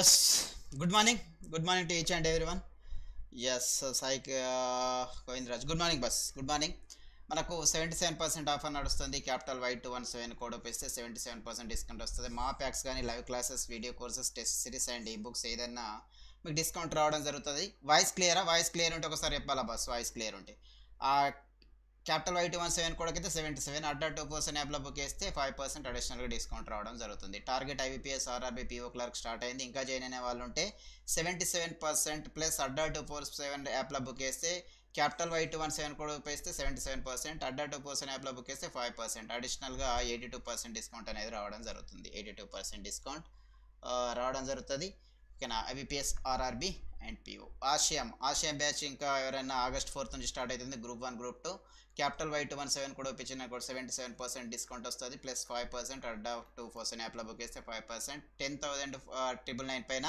Yes good morning good morning to each and everyone yes Sai Govindraj good morning bus good morning మనకు seventy seven percent offer నడుస్తుంది. Capital Y two one seven code ఉపయోగిస్తే seventy seven percent discount వస్తుంది. మా packs కానీ live classes video courses test series and e books ఏదైనా మీకు discount రావడం జరుగుతుంది. వాయిస్ క్లియరా వాయిస్ క్లియర్ ఉంటే ఒకసారి చెప్పాలా బస్ వాయిస్ క్లియర్ ఉంటే. Capital Y two one seven కూడా అయితే seventy seven. Adda two percent యాప్లో బుక్ చేస్తే ఫైవ్ పర్సెంట్ అడిషనల్గా డిస్కౌంట్ రావడం జరుగుతుంది. Target IBPS RRB PO clerk start అయింది. ఇంకా జాయిన్ అయిన వాళ్ళు ఉంటే seventy seven percent plus Adda two four seven యాప్లో బుక్ చేస్తే capital Y two one seven కూడా ఉపయోగిస్తే seventy seven percent Adda two percent యాప్లో బుక్ చేస్తే ఫైవ్ పర్సెంట్. అడిషనల్గా ఎయిటీ టూ పర్సెంట్ డిస్కౌంట్ అనేది రావడం జరుగుతుంది. ఎయిటీ టూ పర్సెంట్ డిస్కౌంట్ రావడం జరుగుతుంది. ఓకేనా? ఐబీపీఎస్ ఆర్ఆర్బీ అండ్ పిఓ ఆశయం ఆశయం బ్యాచ్ ఇంకా ఎవరైనా ఆగస్ట్ ఫోర్త్ నుంచి స్టార్ట్ అవుతుంది. Group one group two. Capital Y two one seven కూడా ఇచ్చిన కూడా సెవెంటీ సెవెన్ పర్సెంట్ డిస్కౌంట్ వస్తుంది. Plus five percent Adda two percent యాప్లో బుక్ చేస్తే five percent. Ten thousand triple nine పైన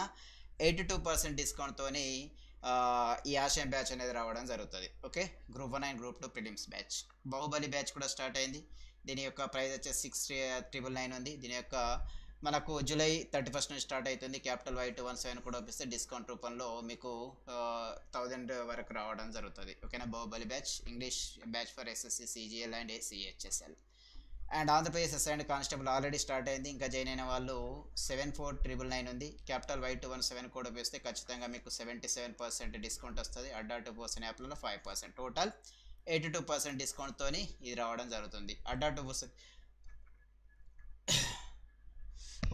ఎయిటీ టూ పర్సెంట్ డిస్కౌంట్తో ఈ ఆశయం బ్యాచ్ అనేది రావడం జరుగుతుంది. Okay? Group one and group two prelims batch. Baahubali batch కూడా స్టార్ట్ అయింది. దీని యొక్క ప్రైస్ వచ్చేసి సిక్స్ ట్రిపుల్ నైన్ ఉంది. దీని యొక్క మనకు జూలై థర్టీ ఫస్ట్ నుంచి స్టార్ట్ అవుతుంది. Capital Y two one seven కూడా వస్తే డిస్కౌంట్ రూపంలో మీకు థౌజండ్ వరకు రావడం జరుగుతుంది. ఓకేనా? Baahubali batch English batch for SSC CGL and CHSL. And Andhra Pradesh S and constable already start అయింది. ఇంకా జాయిన్ అయిన వాళ్ళు సెవెన్ ఫోర్ ట్రిపుల్ నైన్ ఉంది. Capital Y two one seven కూడా వేస్తే ఖచ్చితంగా మీకు సెవెంటీ సెవెన్ పర్సెంట్ డిస్కౌంట్ వస్తుంది. అడ్డా టూ పర్సెంట్ యాప్లలో five percent. Total eighty two percent డిస్కౌంట్తో ఇది రావడం జరుగుతుంది. అడ్డా టూ పర్సెంట్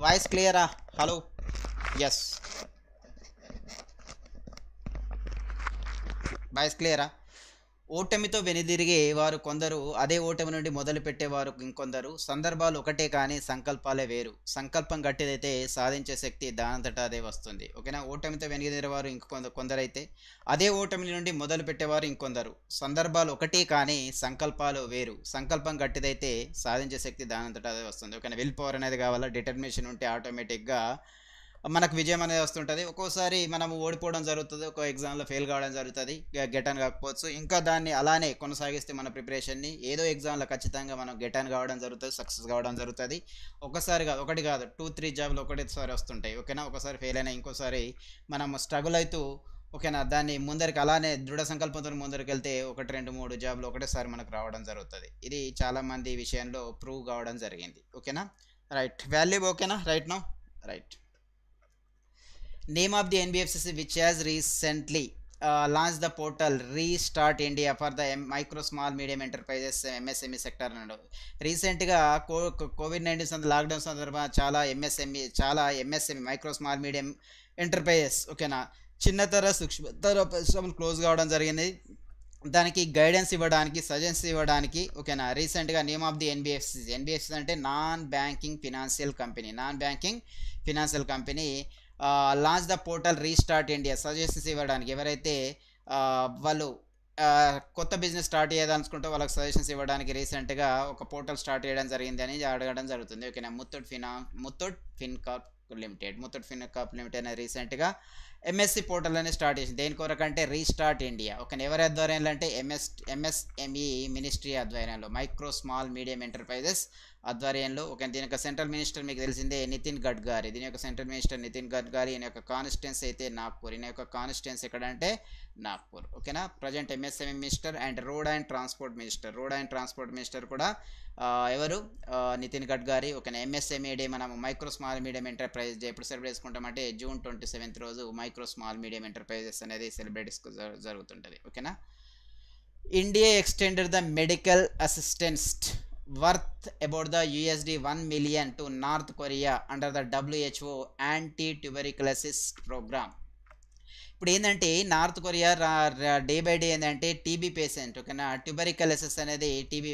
వాయిస్ క్లియరా హలో ఎస్ వాయిస్ క్లియరా ఓటమితో వెనుదిరిగే వారు కొందరు అదే ఓటమి నుండి మొదలు పెట్టేవారు ఇంకొందరు. సందర్భాలు ఒకటే కానీ సంకల్పాలే వేరు. సంకల్పం గట్టిదైతే సాధించే శక్తి దానంతటా అదే వస్తుంది. ఓకేనా? ఓటమితో వెనుదిరేవారు ఇంకొంద కొందరైతే అదే ఓటమి నుండి మొదలు పెట్టేవారు ఇంకొందరు. సందర్భాలు ఒకటే కానీ సంకల్పాలు వేరు. సంకల్పం గట్టిదైతే సాధించే శక్తి దానంతటా అదే వస్తుంది. ఓకేనా? విల్ పవర్ అనేది కావాలా? డిటర్మినేషన్ ఉంటే ఆటోమేటిక్గా మనకు విజయం అనేది వస్తుంటుంది. ఒక్కోసారి మనం ఓడిపోవడం జరుగుతుంది ఒక ఎగ్జామ్లో ఫెయిల్ కావడం జరుగుతుంది గెటాన్ కాకపోవచ్చు. ఇంకా దాన్ని అలానే కొనసాగిస్తే మన ప్రిపరేషన్ని ఏదో ఎగ్జామ్లో ఖచ్చితంగా మనం గెటాన్ కావడం జరుగుతుంది సక్సెస్ కావడం జరుగుతుంది. ఒకసారి కాదు ఒకటి కాదు టూ త్రీ జాబ్లు ఒకటేసారి వస్తుంటాయి ఓకేనా? ఒకసారి ఫెయిల్ అయినా ఇంకోసారి మనం స్ట్రగుల్ అవుతూ ఓకేనా? దాన్ని ముందరికి అలానే దృఢ సంకల్పంతో ముందరికి వెళ్తే ఒకటి రెండు మూడు జాబ్లు ఒకటేసారి మనకు రావడం జరుగుతుంది. ఇది చాలామంది విషయంలో ప్రూవ్ కావడం జరిగింది ఓకేనా? రైట్. వాల్యూ ఓకేనా? Right no? Right. Name of the NBFCC which has recently uh, launched the portal Restart India for the M- micro small medium enterprises MSME అన్నాడు రీసెంట్గా కో కోవిడ్ నైన్టీన్ సంద లాక్డౌన్ సందర్భంగా చాలా ఎంఎస్ఎంఈ చాలా MSME micro small medium enterprises ఓకేనా? చిన్నతర సూక్ష్మతర పరిశ్రమలు close కావడం జరిగింది. దానికి గైడెన్స్ ఇవ్వడానికి సజెషన్స్ ఇవ్వడానికి ఓకేనా? రీసెంట్గా name of the NBFCs NBFCs అంటే non banking financial company non banking financial company launch the portal restart India suggestions ఇవ్వడానికి ఎవరైతే వాళ్ళు కొత్త బిజినెస్ స్టార్ట్ చేయాలనుకుంటే వాళ్ళకి సజెషన్స్ ఇవ్వడానికి రీసెంట్గా ఒక పోర్టల్ స్టార్ట్ చేయడం జరిగింది అని అడగడం జరుగుతుంది. ఓకేనా? ముత్తూట్ ఫినా ముత్తూట్ ఫిన్కార్ప్ లిమిటెడ్. ముత్తూట్ ఫిన్కార్ప్ లిమిటెడ్ అనేది రీసెంట్గా ఎంఎస్సి పోర్టల్ అనేది స్టార్ట్ చేసింది. దేని కొరకంటే రీస్టార్ట్ ఇండియా ఒక ఎవరి ఆధ్వర్యంలో అంటే ఎంఎస్ ఎంఎస్ఎంఈ మినిస్ట్రీ ఆధ్వర్యంలో మైక్రో స్మాల్ మీడియం ఎంటర్ప్రైజెస్ ఆధ్వర్యంలో ఒక దీని యొక్క సెంట్రల్ మినిస్టర్ మీకు తెలిసిందే నితిన్ గడ్కరీ. దీని యొక్క సెంట్రల్ మినిస్టర్ నితిన్ గడ్కరీ. ఈయన యొక్క కాన్స్టిట్యున్సీ అయితే నాగ్పూర్. ఈయన యొక్క కాన్స్టిట్యున్సీ ఎక్కడంటే నాగ్పూర్. ఓకేనా? Present MSME minister and road and transport minister. Road and transport minister కూడా ఎవరు? నితిన్ గడ్కరీ. ఓకేనా? ఎంఎస్ఎంఈ డే మనం micro small medium enterprises day ఎప్పుడు సెలబ్రేట్ చేసుకుంటామంటే జూన్ ట్వంటీ సెవెంత్ రోజు మైక్రో స్మాల్ మీడియం ఎంటర్ప్రైజెస్ అనేది సెలబ్రేట్ జరుగుతుంటుంది. ఓకేనా? India extended the medical assistance worth about the USD one million to North Korea under the WHO anti tuberculosis programme. ఇప్పుడు ఏంటంటే North Korea day by day ఏంటంటే TB patient ఓకేనా? Tuberculosis అనేది TB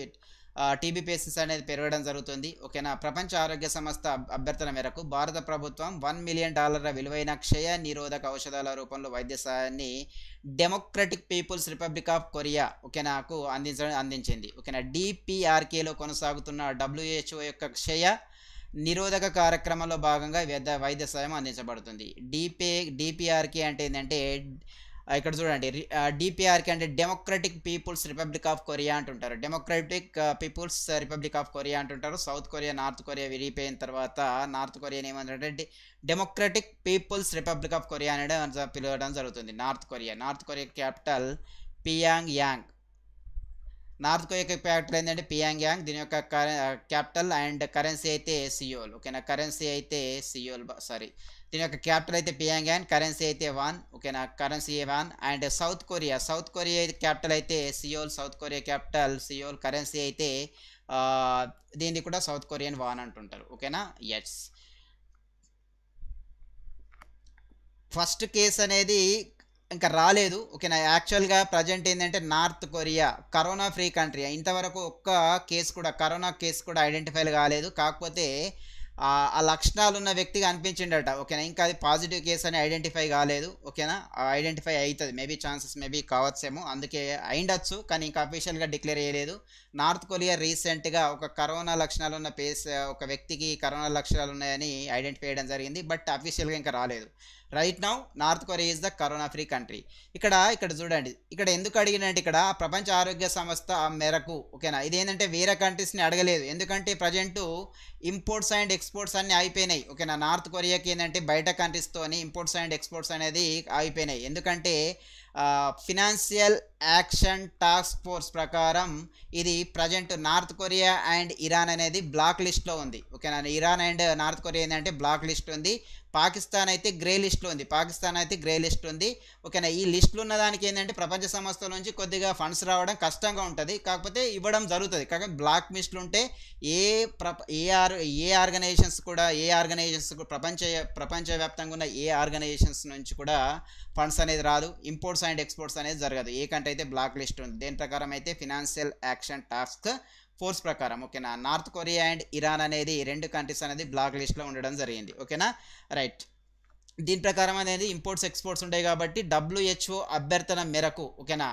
TB patients అనేది పెరగడం జరుగుతుంది ఓకేనా? ప్రపంచ ఆరోగ్య సంస్థ అభ్యర్థన మేరకు భారత ప్రభుత్వం వన్ మిలియన్ డాలర్ల విలువైన క్షయ నిరోధక ఔషధాల రూపంలో వైద్య సహాయాన్ని Democratic People's Republic of Korea ఓకేనాకు అందించడం అందించింది ఓకేనా? డిపిఆర్కేలో కొనసాగుతున్న డబ్ల్యూహెచ్ఓ యొక్క క్షయ నిరోధక కార్యక్రమంలో భాగంగా వైద్య వైద్య సాయం అందించబడుతుంది. డిపే డిపిఆర్కే అంటే ఏంటంటే ఇక్కడ చూడండి డిపిఆర్కి అంటే Democratic People's Republic of Korea అంటుంటారు. Democratic People's Republic of Korea అంటుంటారు. సౌత్ కొరియా నార్త్ కొరియా విడిపోయిన తర్వాత నార్త్ కొరియాని ఏమంటారంటే Democratic People's Republic of Korea అనేది పిలవడం జరుగుతుంది. North Korea North Korea capital Pyongyang North Korea capital ఏంటంటే పియాంగ్ యాంగ్ దీని యొక్క క్యాపిటల్ అండ్ కరెన్సీ అయితే సియోల్. ఓకేనా? కరెన్సీ అయితే సియోల్ సారీ. దీని యొక్క క్యాపిటల్ అయితే పియాంగ్ యాంగ్ కరెన్సీ అయితే వాన్. ఓకేనా? Currency won. And South Korea. South Korea capital అయితే Seoul South Korea capital Seoul currency అయితే దీన్ని కూడా సౌత్ కొరియన్ వాన్ అంటుంటారు. ఓకేనా? ఎస్. ఫస్ట్ కేస్ అనేది ఇంకా రాలేదు. ఓకేనా యాక్చువల్గా ప్రజెంట్ ఏంటంటే North Korea corona free country. ఇంతవరకు ఒక్క కేసు కూడా కరోనా కేసు కూడా ఐడెంటిఫై కాలేదు. కాకపోతే ఆ ఆ లక్షణాలు ఉన్న వ్యక్తిగా అనిపించిండట. ఓకేనా? ఇంకా అది పాజిటివ్ కేసు అని ఐడెంటిఫై కాలేదు. ఓకేనా? ఐడెంటిఫై అవుతుంది మేబీ ఛాన్సెస్ మేబీ కావచ్చేమో అందుకే అయిండొచ్చు. కానీ ఇంకా అఫీషియల్గా డిక్లేర్ చేయలేదు. నార్త్ కొరియా రీసెంట్గా ఒక కరోనా లక్షణాలు ఉన్న పేస్ ఒక వ్యక్తికి కరోనా లక్షణాలు ఉన్నాయని ఐడెంటిఫై చేయడం జరిగింది. బట్ అఫీషియల్గా ఇంకా రాలేదు. Right now North Korea is the corona free country ఇక్కడ ఇక్కడ చూడండి. ఇక్కడ ఎందుకు అడిగినంటే ఇక్కడ ప్రపంచ ఆరోగ్య సంస్థ మేరకు ఓకేనా? ఇదేంటంటే వేరే కంట్రీస్ని అడగలేదు. ఎందుకంటే ప్రజెంట్ ఇంపోర్ట్స్ అండ్ ఎక్స్పోర్ట్స్ అన్ని అయిపోయినాయి ఓకేనా? నార్త్ కొరియాకి ఏంటంటే బయట కంట్రీస్తోని ఇంపోర్ట్స్ అండ్ ఎక్స్పోర్ట్స్ అనేది అయిపోయినాయి. ఎందుకంటే ఫినాన్షియల్ యాక్షన్ టాస్క్ ఫోర్స్ ప్రకారం ఇది present North Korea and Iran అనేది బ్లాక్ లిస్ట్లో ఉంది. ఓకేనా? ఇరాన్ అండ్ నార్త్ కొరియా ఏంటంటే బ్లాక్ లిస్ట్ ఉంది. పాకిస్తాన్ అయితే గ్రే లిస్ట్లో ఉంది. పాకిస్తాన్ అయితే గ్రే లిస్ట్ ఉంది. ఓకేనా? ఈ లిస్టులు ఉన్న దానికి ఏంటంటే ప్రపంచ సంస్థల నుంచి కొద్దిగా ఫండ్స్ రావడం కష్టంగా ఉంటుంది. కాకపోతే ఇవ్వడం జరుగుతుంది. కాకపోతే బ్లాక్ లిస్టులు ఉంటే ఏ ప్రప ఏ ఆర్ ఏ ఆర్గనైజేషన్స్ కూడా ఏ ఆర్గనైజేషన్స్ కూడా ప్రపంచ ప్రపంచవ్యాప్తంగా ఉన్న ఏ ఆర్గనైజేషన్స్ నుంచి కూడా ఫండ్స్ అనేది రాదు. ఇంపోర్ట్స్ అండ్ ఎక్స్పోర్ట్స్ అనేది జరగదు. ఏ కంటే అయితే బ్లాక్ లిస్ట్ ఉంది. దేని ప్రకారం అయితే ఫినాన్షియల్ యాక్షన్ టాస్క్ ఫోర్స్ ప్రకారం ఓకేనా? నార్త్ కొరియా అండ్ ఇరాన్ అనేది రెండు కంట్రీస్ అనేది బ్లాక్ లిస్ట్లో ఉండడం జరిగింది. ఓకేనా? రైట్. దీని ప్రకారం అనేది ఇంపోర్ట్స్ ఎక్స్పోర్ట్స్ ఉంటాయి కాబట్టి డబ్ల్యూహెచ్ఓ అభ్యర్థన మేరకు ఓకేనా?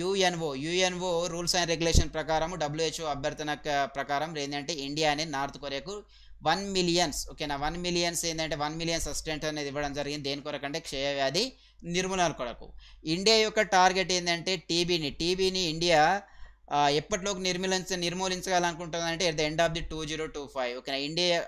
UNO UNO rules and regulation ప్రకారం డబ్ల్యూహెచ్ఓ అభ్యర్థన ప్రకారం ఏంటంటే ఇండియా అనేది నార్త్ కొరియాకు వన్ మిలియన్స్ ఓకేనా? వన్ మిలియన్స్ ఏంటంటే వన్ మిలియన్ సస్టెంట్ అనేది ఇవ్వడం జరిగింది. దేని కొరకు అంటే క్షయవ్యాధి నిర్మూలన కొరకు. ఇండియా యొక్క టార్గెట్ ఏంటంటే టీబీని. టీబీని ఇండియా ఎప్పటిలోకి నిర్మూలించ నిర్మూలించగలనుకుంటుందంటే at the end of the two zero two five ఓకేనా? India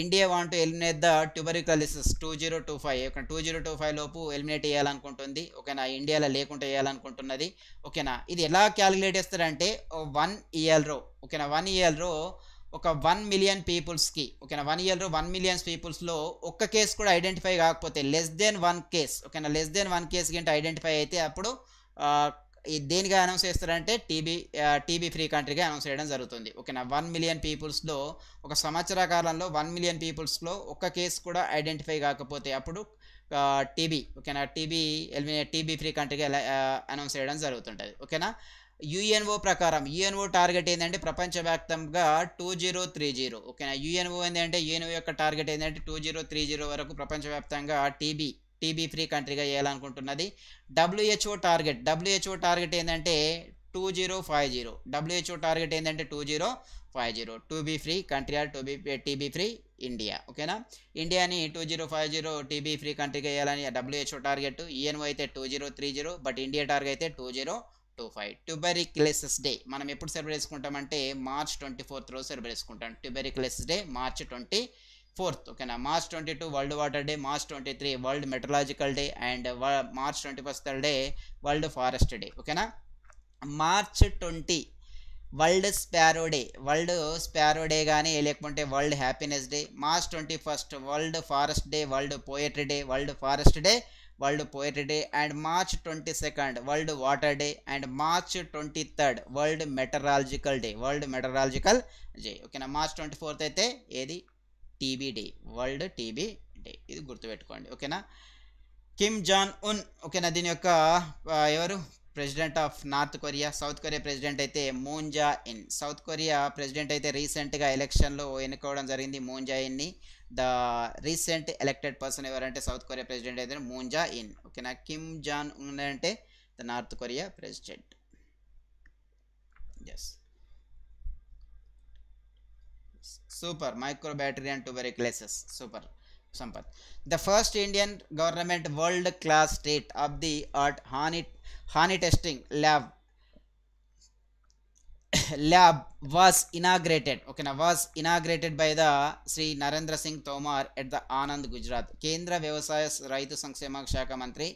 India want eliminate the tuberculosis two zero two five okay two zero two five లోపు ఎలిమినేట్ చేయాలనుకుంటుంది ఓకేనా? ఇండియాలో లేకుండా చేయాలనుకుంటున్నది ఓకేనా? ఇది ఎలా క్యాలిక్యులేట్ చేస్తారంటే వన్ ఇయర్ ఓకేనా? వన్ ఇయర్ ఒక వన్ మిలియన్ పీపుల్స్కి ఓకేనా? వన్ ఇయర్లో వన్ మిలియన్స్ పీపుల్స్లో ఒక్క కేసు కూడా ఐడెంటిఫై కాకపోతే లెస్ దెన్ వన్ కేస్ ఓకేనా? లెస్ దెన్ వన్ కేస్ గింట ఐడెంటిఫై అయితే అప్పుడు దేనిగా అనౌన్స్ చేస్తారంటే టీబీ టీబీ ఫ్రీ కంట్రీగా అనౌన్స్ చేయడం జరుగుతుంది. ఓకేనా? వన్ మిలియన్ పీపుల్స్లో ఒక సంవత్సర కాలంలో వన్ మిలియన్ పీపుల్స్లో ఒక్క కేసు కూడా ఐడెంటిఫై కాకపోతే అప్పుడు టీబీ ఓకేనా? టీబీ ఎలిమినేట్ టీబీ ఫ్రీ కంట్రీగా అనౌన్స్ చేయడం జరుగుతుంటుంది. ఓకేనా? యుఎన్ఓ ప్రకారం యుఎన్ఓ టార్గెట్ ఏంటంటే ప్రపంచవ్యాప్తంగా టూ జీరో త్రీ జీరో. ఓకేనా? యుఎన్ఓ ఏంటంటే యుఎన్ఓ యొక్క టార్గెట్ ఏంటంటే టూ జీరో త్రీ జీరో వరకు ప్రపంచవ్యాప్తంగా టీబీ టీబీ ఫ్రీ కంట్రీగా చేయాలనుకుంటున్నది డబ్ల్యూహెచ్ఓ టార్గెట్ డబ్ల్యూహెచ్ఓ టార్గెట్ ఏంటంటే two zero five zero. WHO target ఏంటంటే two zero five zero. To be free country or to be TB free India. ఓకేనా? ఇండియాని two zero five zero TB free కంట్రీగా వేయాలని WHO target UNO అయితే two zero three zero but India target అయితే two zero two five tuberculosis day మనం ఎప్పుడు celebrate చేసుకుంటామంటే March twenty fourth రోజు celebrate చేసుకుంటాం. Tuberculosis day March twenty fourth ఓకేనా March twenty two world water day March twenty three world meteorological day and March twenty first day world forest day ఓకేనా March twenty world sparrow day world sparrow day కానీ లేకపోతే world happiness day March twenty first world forest day world poetry day world forest day world poetry day and March twenty second world water day and March twenty third world meteorological day. World meteorological day. ఓకేనా? March twenty fourth అయితే ఏది? TB day. World TB day. ఇది గుర్తుపెట్టుకోండి. ఓకేనా? Kim Jong ఉన్ ఓకేనా? దీని యొక్క ఎవరు? President of North Korea. South Korea president అయితే Moon Jae-in South Korea president అయితే రీసెంట్గా ఎలక్షన్లో ఎన్నుకోవడం జరిగింది Moon Jae-in the recent elected person ఎవరంటే సౌత్ కొరియా ప్రెసిడెంట్ అయితే మూంజా ఇన్. ఓకేనా? కిమ్ జాన్ ఉన్ అంటే the North Korea president. Yes super micro battery and tuberculosis super Sampath. The first Indian government world class state of the art honey honey testing lab lab was inaugurated ఓకేనా was inaugurated by the Shri Narendra Singh Tomar at the Anand Gujarat కేంద్ర వ్యవసాయ రైతు సంక్షేమ శాఖ మంత్రి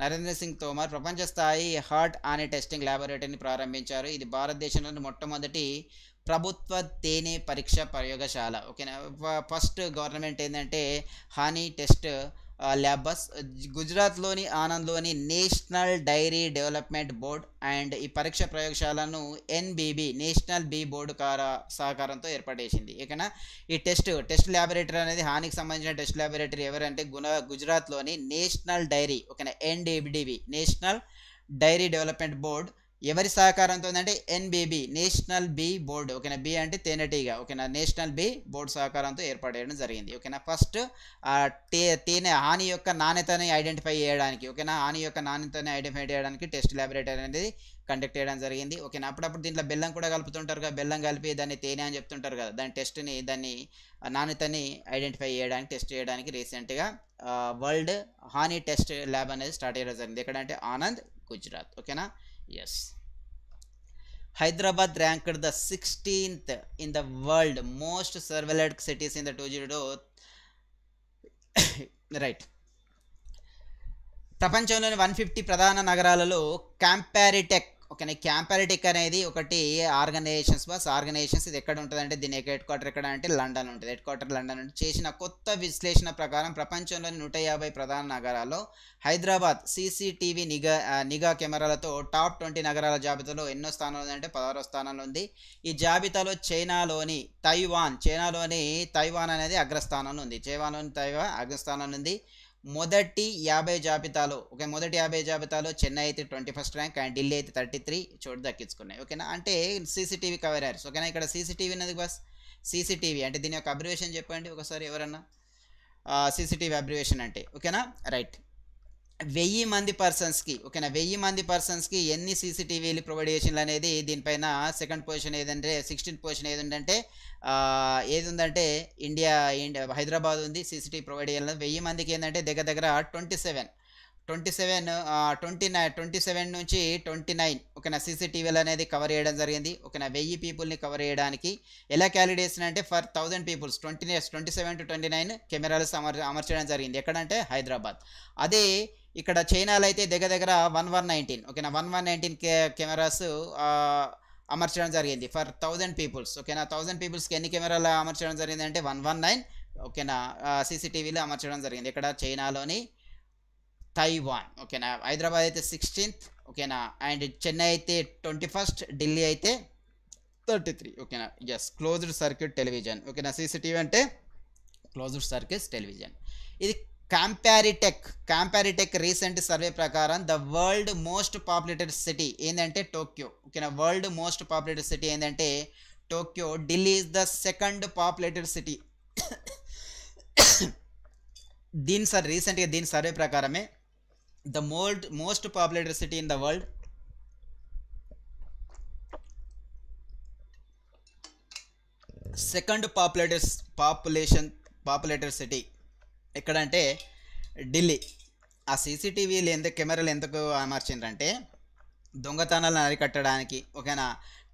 నరేంద్ర సింగ్ తోమార్ ప్రపంచ స్థాయి heart ఆనే టెస్టింగ్ ల్యాబొరేటరీని ప్రారంభించారు ఇది భారతదేశంలోని మొట్టమొదటి ప్రభుత్వ తేనె పరీక్ష ప్రయోగశాల ఓకేనా ఫస్ట్ గవర్నమెంట్ ఏంటంటే హానీ టెస్ట్ ల్యాబస్ గుజరాత్లోని ఆనంద్లోని national dairy development board and ఈ పరీక్ష ప్రయోగశాలను ఎన్బీబీ నేషనల్ బీ బోర్డు కార సహకారంతో ఏర్పాటు చేసింది ఈ టెస్ట్ టెస్ట్ ల్యాబొరేటరీ అనేది హానికి సంబంధించిన టెస్ట్ ల్యాబొరేటరీ ఎవరంటే గుణ గుజరాత్లోని నేషనల్ డైరీ ఓకేనా NDBDB national dairy development board ఎవరి సహకారంతో ఉందంటే ఎన్బీబీ నేషనల్ బీ బోర్డు. ఓకేనా? బి అంటే తేనెటీగ ఓకేనా? నేషనల్ బీ బోర్డు సహకారంతో ఏర్పాటు చేయడం జరిగింది. ఓకేనా? ఫస్ట్ టే తేనె హాని యొక్క నాణ్యతని ఐడెంటిఫై చేయడానికి. ఓకేనా? హాని యొక్క నాణ్యతని ఐడెంటిఫై చేయడానికి టెస్ట్ ల్యాబొరేటరీ అనేది కండక్ట్ చేయడం జరిగింది. ఓకేనా? అప్పుడప్పుడు దీంట్లో బెల్లం కూడా కలుపుతుంటారు కదా. బెల్లం కలిపి దాన్ని తేనె అని చెప్తుంటారు కదా. దాని టెస్ట్ని దాన్ని నాణ్యతని ఐడెంటిఫై చేయడానికి టెస్ట్ చేయడానికి రీసెంట్గా వరల్డ్ హానీ టెస్ట్ ల్యాబ్ అనేది స్టార్ట్ చేయడం జరిగింది. ఎక్కడంటే ఆనంద్ గుజరాత్. ఓకేనా? Yes Hyderabad ranked the sixteenth in the world most surveilled cities in the two zero right ప్రపంచంలోని వన్ ఫిఫ్టీ ప్రధాన నగరాలలో క్యాంపారిటెక్ ఓకేనా క్యాంపరిటిక్ అనేది ఒకటి ఆర్గనైజేషన్స్ బస్ ఆర్గనైజేషన్స్ ఇది ఎక్కడ ఉంటుంది అంటే దీని హెడ్ క్వార్టర్ ఎక్కడ అంటే లండన్ ఉంటుంది. హెడ్ క్వార్టర్ లండన్ ఉంటుంది. చేసిన కొత్త విశ్లేషణ ప్రకారం ప్రపంచంలోని నూట యాభై ప్రధాన నగరాల్లో హైదరాబాద్ సీసీటీవీ నిఘా నిఘా కెమెరాలతో టాప్ ట్వంటీ నగరాల జాబితాలో ఎన్నో స్థానంలో ఉందంటే పదహారో స్థానంలో ఉంది. ఈ జాబితాలో చైనాలోని తైవాన్ చైనాలోని తైవాన్ అనేది అగ్రస్థానంలో ఉంది. చైనాలోని తైవాన్ అగ్రస్థానంలో ఉంది. మొదటి యాభై జాబితాలో ఓకే మొదటి యాభై జాబితాలో చెన్నై అయితే twenty first rank and Delhi అయితే థర్టీ త్రీ చోటు దక్కించుకున్నాయి. ఓకేనా? అంటే సీసీటీవీ కవర్ అయ్యారు. ఓకేనా? ఇక్కడ సీసీటీవీ అనేది బస్. సీసీటీవీ అంటే దీని యొక్క అబ్రివేషన్ చెప్పండి ఒకసారి ఎవరన్నా. సీసీటీవీ అబ్రివేషన్ అంటే. ఓకేనా? రైట్. వెయ్యి మంది పర్సన్స్కి ఓకేనా? వెయ్యి మంది పర్సన్స్కి ఎన్ని సీసీటీవీలు ప్రొవైడ్ చేసిండ్రు అనేది దీనిపైన సెకండ్ పొజిషన్ ఏదంటే సిక్స్టీన్ పొజిషన్ ఏదంటే ఏది ఉందంటే ఇండియా ఇండియా హైదరాబాద్ ఉంది సీసీటీవీ ప్రొవైడ్ చేయాలి వెయ్యి మందికి ఏంటంటే దగ్గర దగ్గర twenty seven twenty seven twenty nine twenty seven నుంచి ట్వంటీ నైన్ ఓకేనా? సీసీటీవీలు అనేది కవర్ చేయడం జరిగింది. ఓకేనా? వెయ్యి పీపుల్ని కవర్ చేయడానికి ఎలా క్యాలిడ్ అంటే for thousand peoples twenty twenty seven to twenty nine కెమెరాలు అమర్ అమర్చడం జరిగింది. ఎక్కడంటే హైదరాబాద్. అదే ఇక్కడ చైనాలో అయితే దగ్గర దగ్గర వన్ వన్ నైన్టీన్ ఓకేనా? One one nineteen K cameras అమర్చడం జరిగింది. ఫర్ థౌజండ్ పీపుల్స్ ఓకేనా? థౌజండ్ పీపుల్స్కి ఎన్ని కెమెరాలు అమర్చడం జరిగింది అంటే వన్ వన్ నైన్ ఓకేనా? సీసీటీవీలు అమర్చడం జరిగింది. ఇక్కడ చైనాలోని తైవాన్ ఓకేనా? హైదరాబాద్ అయితే సిక్స్టీన్త్ ఓకేనా? అండ్ చెన్నై అయితే ట్వంటీ ఫస్ట్ ఢిల్లీ అయితే థర్టీ త్రీ ఓకేనా? ఎస్ క్లోజ్డ్ సర్క్యూట్ టెలివిజన్ ఓకేనా? సీసీటీవీ అంటే క్లోజ్డ్ సర్క్యూట్ టెలివిజన్ ఇది క్యాంపారిటెక్ క్యాంపారిటెక్ రీసెంట్ సర్వే ప్రకారం the world most populated city ఏంటంటే టోక్యో ఓకేనా వరల్డ్ మోస్ట్ పాపులేటెడ్ సిటీ ఏంటంటే Tokyo Delhi is the second populated city దీని sir రీసెంట్గా దీని సర్వే ప్రకారమే the world most populated city in the world second populated population populated city ఎక్కడంటే ఢిల్లీ. ఆ సీసీటీవీలు ఎందుకు కెమెరాలు ఎందుకు అమర్చిండ్రంటే దొంగతనాలను అరికట్టడానికి ఒకనా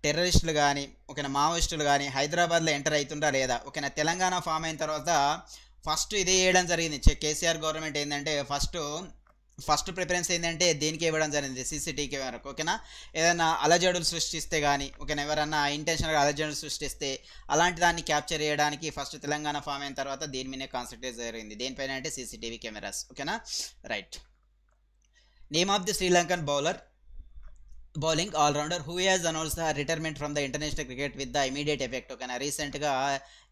టెర్రరిస్టులు కానీ ఓకేనా మావోయిస్టులు కానీ హైదరాబాద్లో ఎంటర్ అవుతుందా లేదా ఓకేనా తెలంగాణ ఫామ్ అయిన తర్వాత ఫస్ట్ ఇదే చేయడం జరిగింది. కేసీఆర్ గవర్నమెంట్ ఏంటంటే ఫస్ట్ ఫస్ట్ ప్రిఫరెన్స్ ఏంటంటే దేనికి ఇవ్వడం జరిగింది? సీసీటీవీ కెమెరాకు ఓకేనా? ఏదైనా అలజడులు సృష్టిస్తే కానీ ఓకేనా? ఎవరన్నా ఇంటెన్షనల్గా అలజడులు సృష్టిస్తే అలాంటి దాన్ని క్యాప్చర్ చేయడానికి ఫస్ట్ తెలంగాణ ఫామ్ అయిన తర్వాత దీని మీదే కాన్సన్ట్రేట్ జరిగింది? దేనిపైన అంటే సీసీటీవీ కెమెరాస్ ఓకేనా? Right. Name of the Sri Lankan bowler bowling all rounder who has announce the retirement from the international cricket with the immediate effect. ఓకేనా? రీసెంట్గా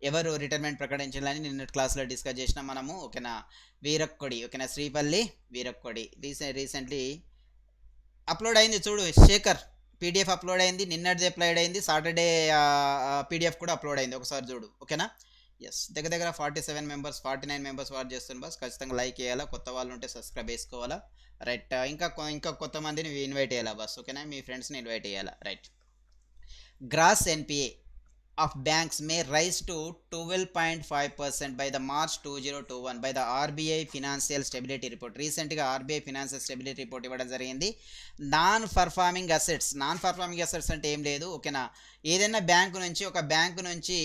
ఎవరు రిటైర్మెంట్ ప్రకటించాలని నిన్న క్లాస్లో డిస్కస్ చేసిన మనము. ఓకేనా? వీరక్కొడి. ఓకేనా? Sripalli Veerakkodi. Recent recently upload అయింది చూడు శేఖర్. పీడిఎఫ్ అప్లోడ్ అయింది. నిన్నటిది అప్లోడ్ అయింది. సాటర్డే పీడిఎఫ్ కూడా అప్లోడ్ అయింది. ఒకసారి చూడు. ఓకేనా? ఎస్ దగ్గర దగ్గర forty seven members forty nine members watch చేస్తున్న బస్. ఖచ్చితంగా లైక్ చేయాలా? కొత్త వాళ్ళు ఉంటే సబ్స్క్రైబ్ చేసుకోవాలా? రైట్ uh, ఇంకా ఇంకా కొంతమందిని ఇన్వైట్ చేయాలా బస్ ఓకేనా మీ ఫ్రెండ్స్ని ఇన్వైట్ చేయాలా? Right gross NPA of banks may rise to twelve point five percent by the March two zero two one by the RBI financial stability report రీసెంట్గా RBI financial stability report ఇవ్వడం జరిగింది. Non performing assets non performing assets అంటే ఏం లేదు ఓకేనా? ఏదైనా bank నుంచి ఒక బ్యాంకు నుంచి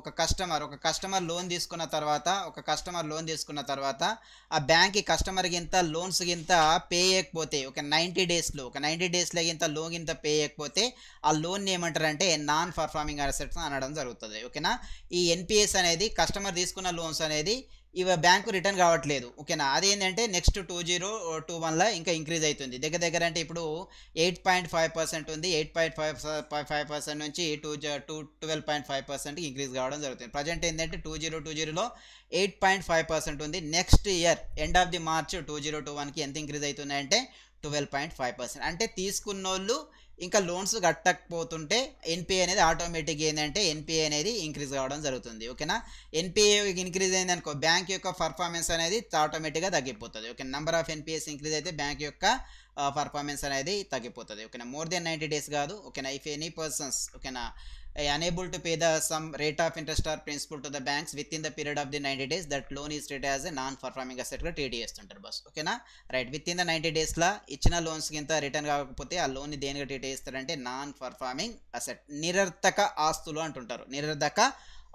ఒక కస్టమర్ ఒక కస్టమర్ లోన్ తీసుకున్న తర్వాత ఒక కస్టమర్ లోన్ తీసుకున్న తర్వాత ఆ బ్యాంక్కి కస్టమర్ గింత లోన్స్ గింత పే చేయకపోతే ఒక నైంటీ డేస్లో ఒక నైంటీ డేస్లో గింత లోన్ గింత పే చేయకపోతే ఆ లోన్ ఏమంటారంటే నాన్ పర్ఫార్మింగ్ అసెట్స్ అనడం జరుగుతుంది ఓకేనా? ఈ ఎన్పిఎస్ అనేది కస్టమర్ తీసుకున్న లోన్స్ అనేది ఇవ బ్యాంకు రిటర్న్ కావట్లేదు. ఓకేనా? అదేంటంటే నెక్స్ట్ టూ జీరో టూ వన్లో ఇంకా ఇంక్రీజ్ అవుతుంది దగ్గర దగ్గర అంటే ఇప్పుడు ఎయిట్ పాయింట్ ఫైవ్ పర్సెంట్ ఉంది. Eight point five five percent నుంచి two two twelve point five పర్సెంట్కి ఇంక్రీజ్ కావడం జరుగుతుంది. ప్రజెంట్ ఏంటంటే టూ జీరో టూ జీరోలో ఎయిట్ పాయింట్ ఫైవ్ పర్సెంట్ ఉంది. Next year end of the March two zero two వన్కి ఎంత ఇంక్రీజ్ అవుతుందంటే ట్వెల్వ్ పాయింట్ ఫైవ్ పర్సెంట్ అంటే తీసుకున్న వాళ్ళు ఇంకా లోన్స్ కట్టకపోతుంటే ఎన్పిఏ అనేది ఆటోమేటిక్ ఏంటంటే ఎన్పిఏ అనేది ఇంక్రీజ్ కావడం జరుగుతుంది ఓకేనా? ఎన్పిఏ ఇంక్రీజ్ అయింది అనుకో బ్యాంక్ యొక్క పర్ఫార్మెన్స్ అనేది ఆటోమేటిక్గా తగ్గిపోతుంది okay? Number of NPAs increase అయితే బ్యాంక్ యొక్క పర్ఫార్మెన్స్ అనేది తగ్గిపోతుంది ఓకేనా? మోర్ దెన్ నైంటీ డేస్ కాదు ఓకేనా? ఇఫ్ ఎనీ పర్సన్స్ ఓకేనా? Uh, unable to pay the some rate of interest or principal to the banks within the period of the 90 days that loan is treated as a non performing అసెట్గా treat చేస్తుంటారు బస్ ఓకేనా right with in the ninety డేస్లో ఇచ్చిన loans కింద return కాకపోతే ఆ loan దేనిగా treat చేస్తారంటే నాన్ పర్ఫార్మింగ్ అసెట్ నిరర్థక ఆస్తులు అంటుంటారు. నిరర్థక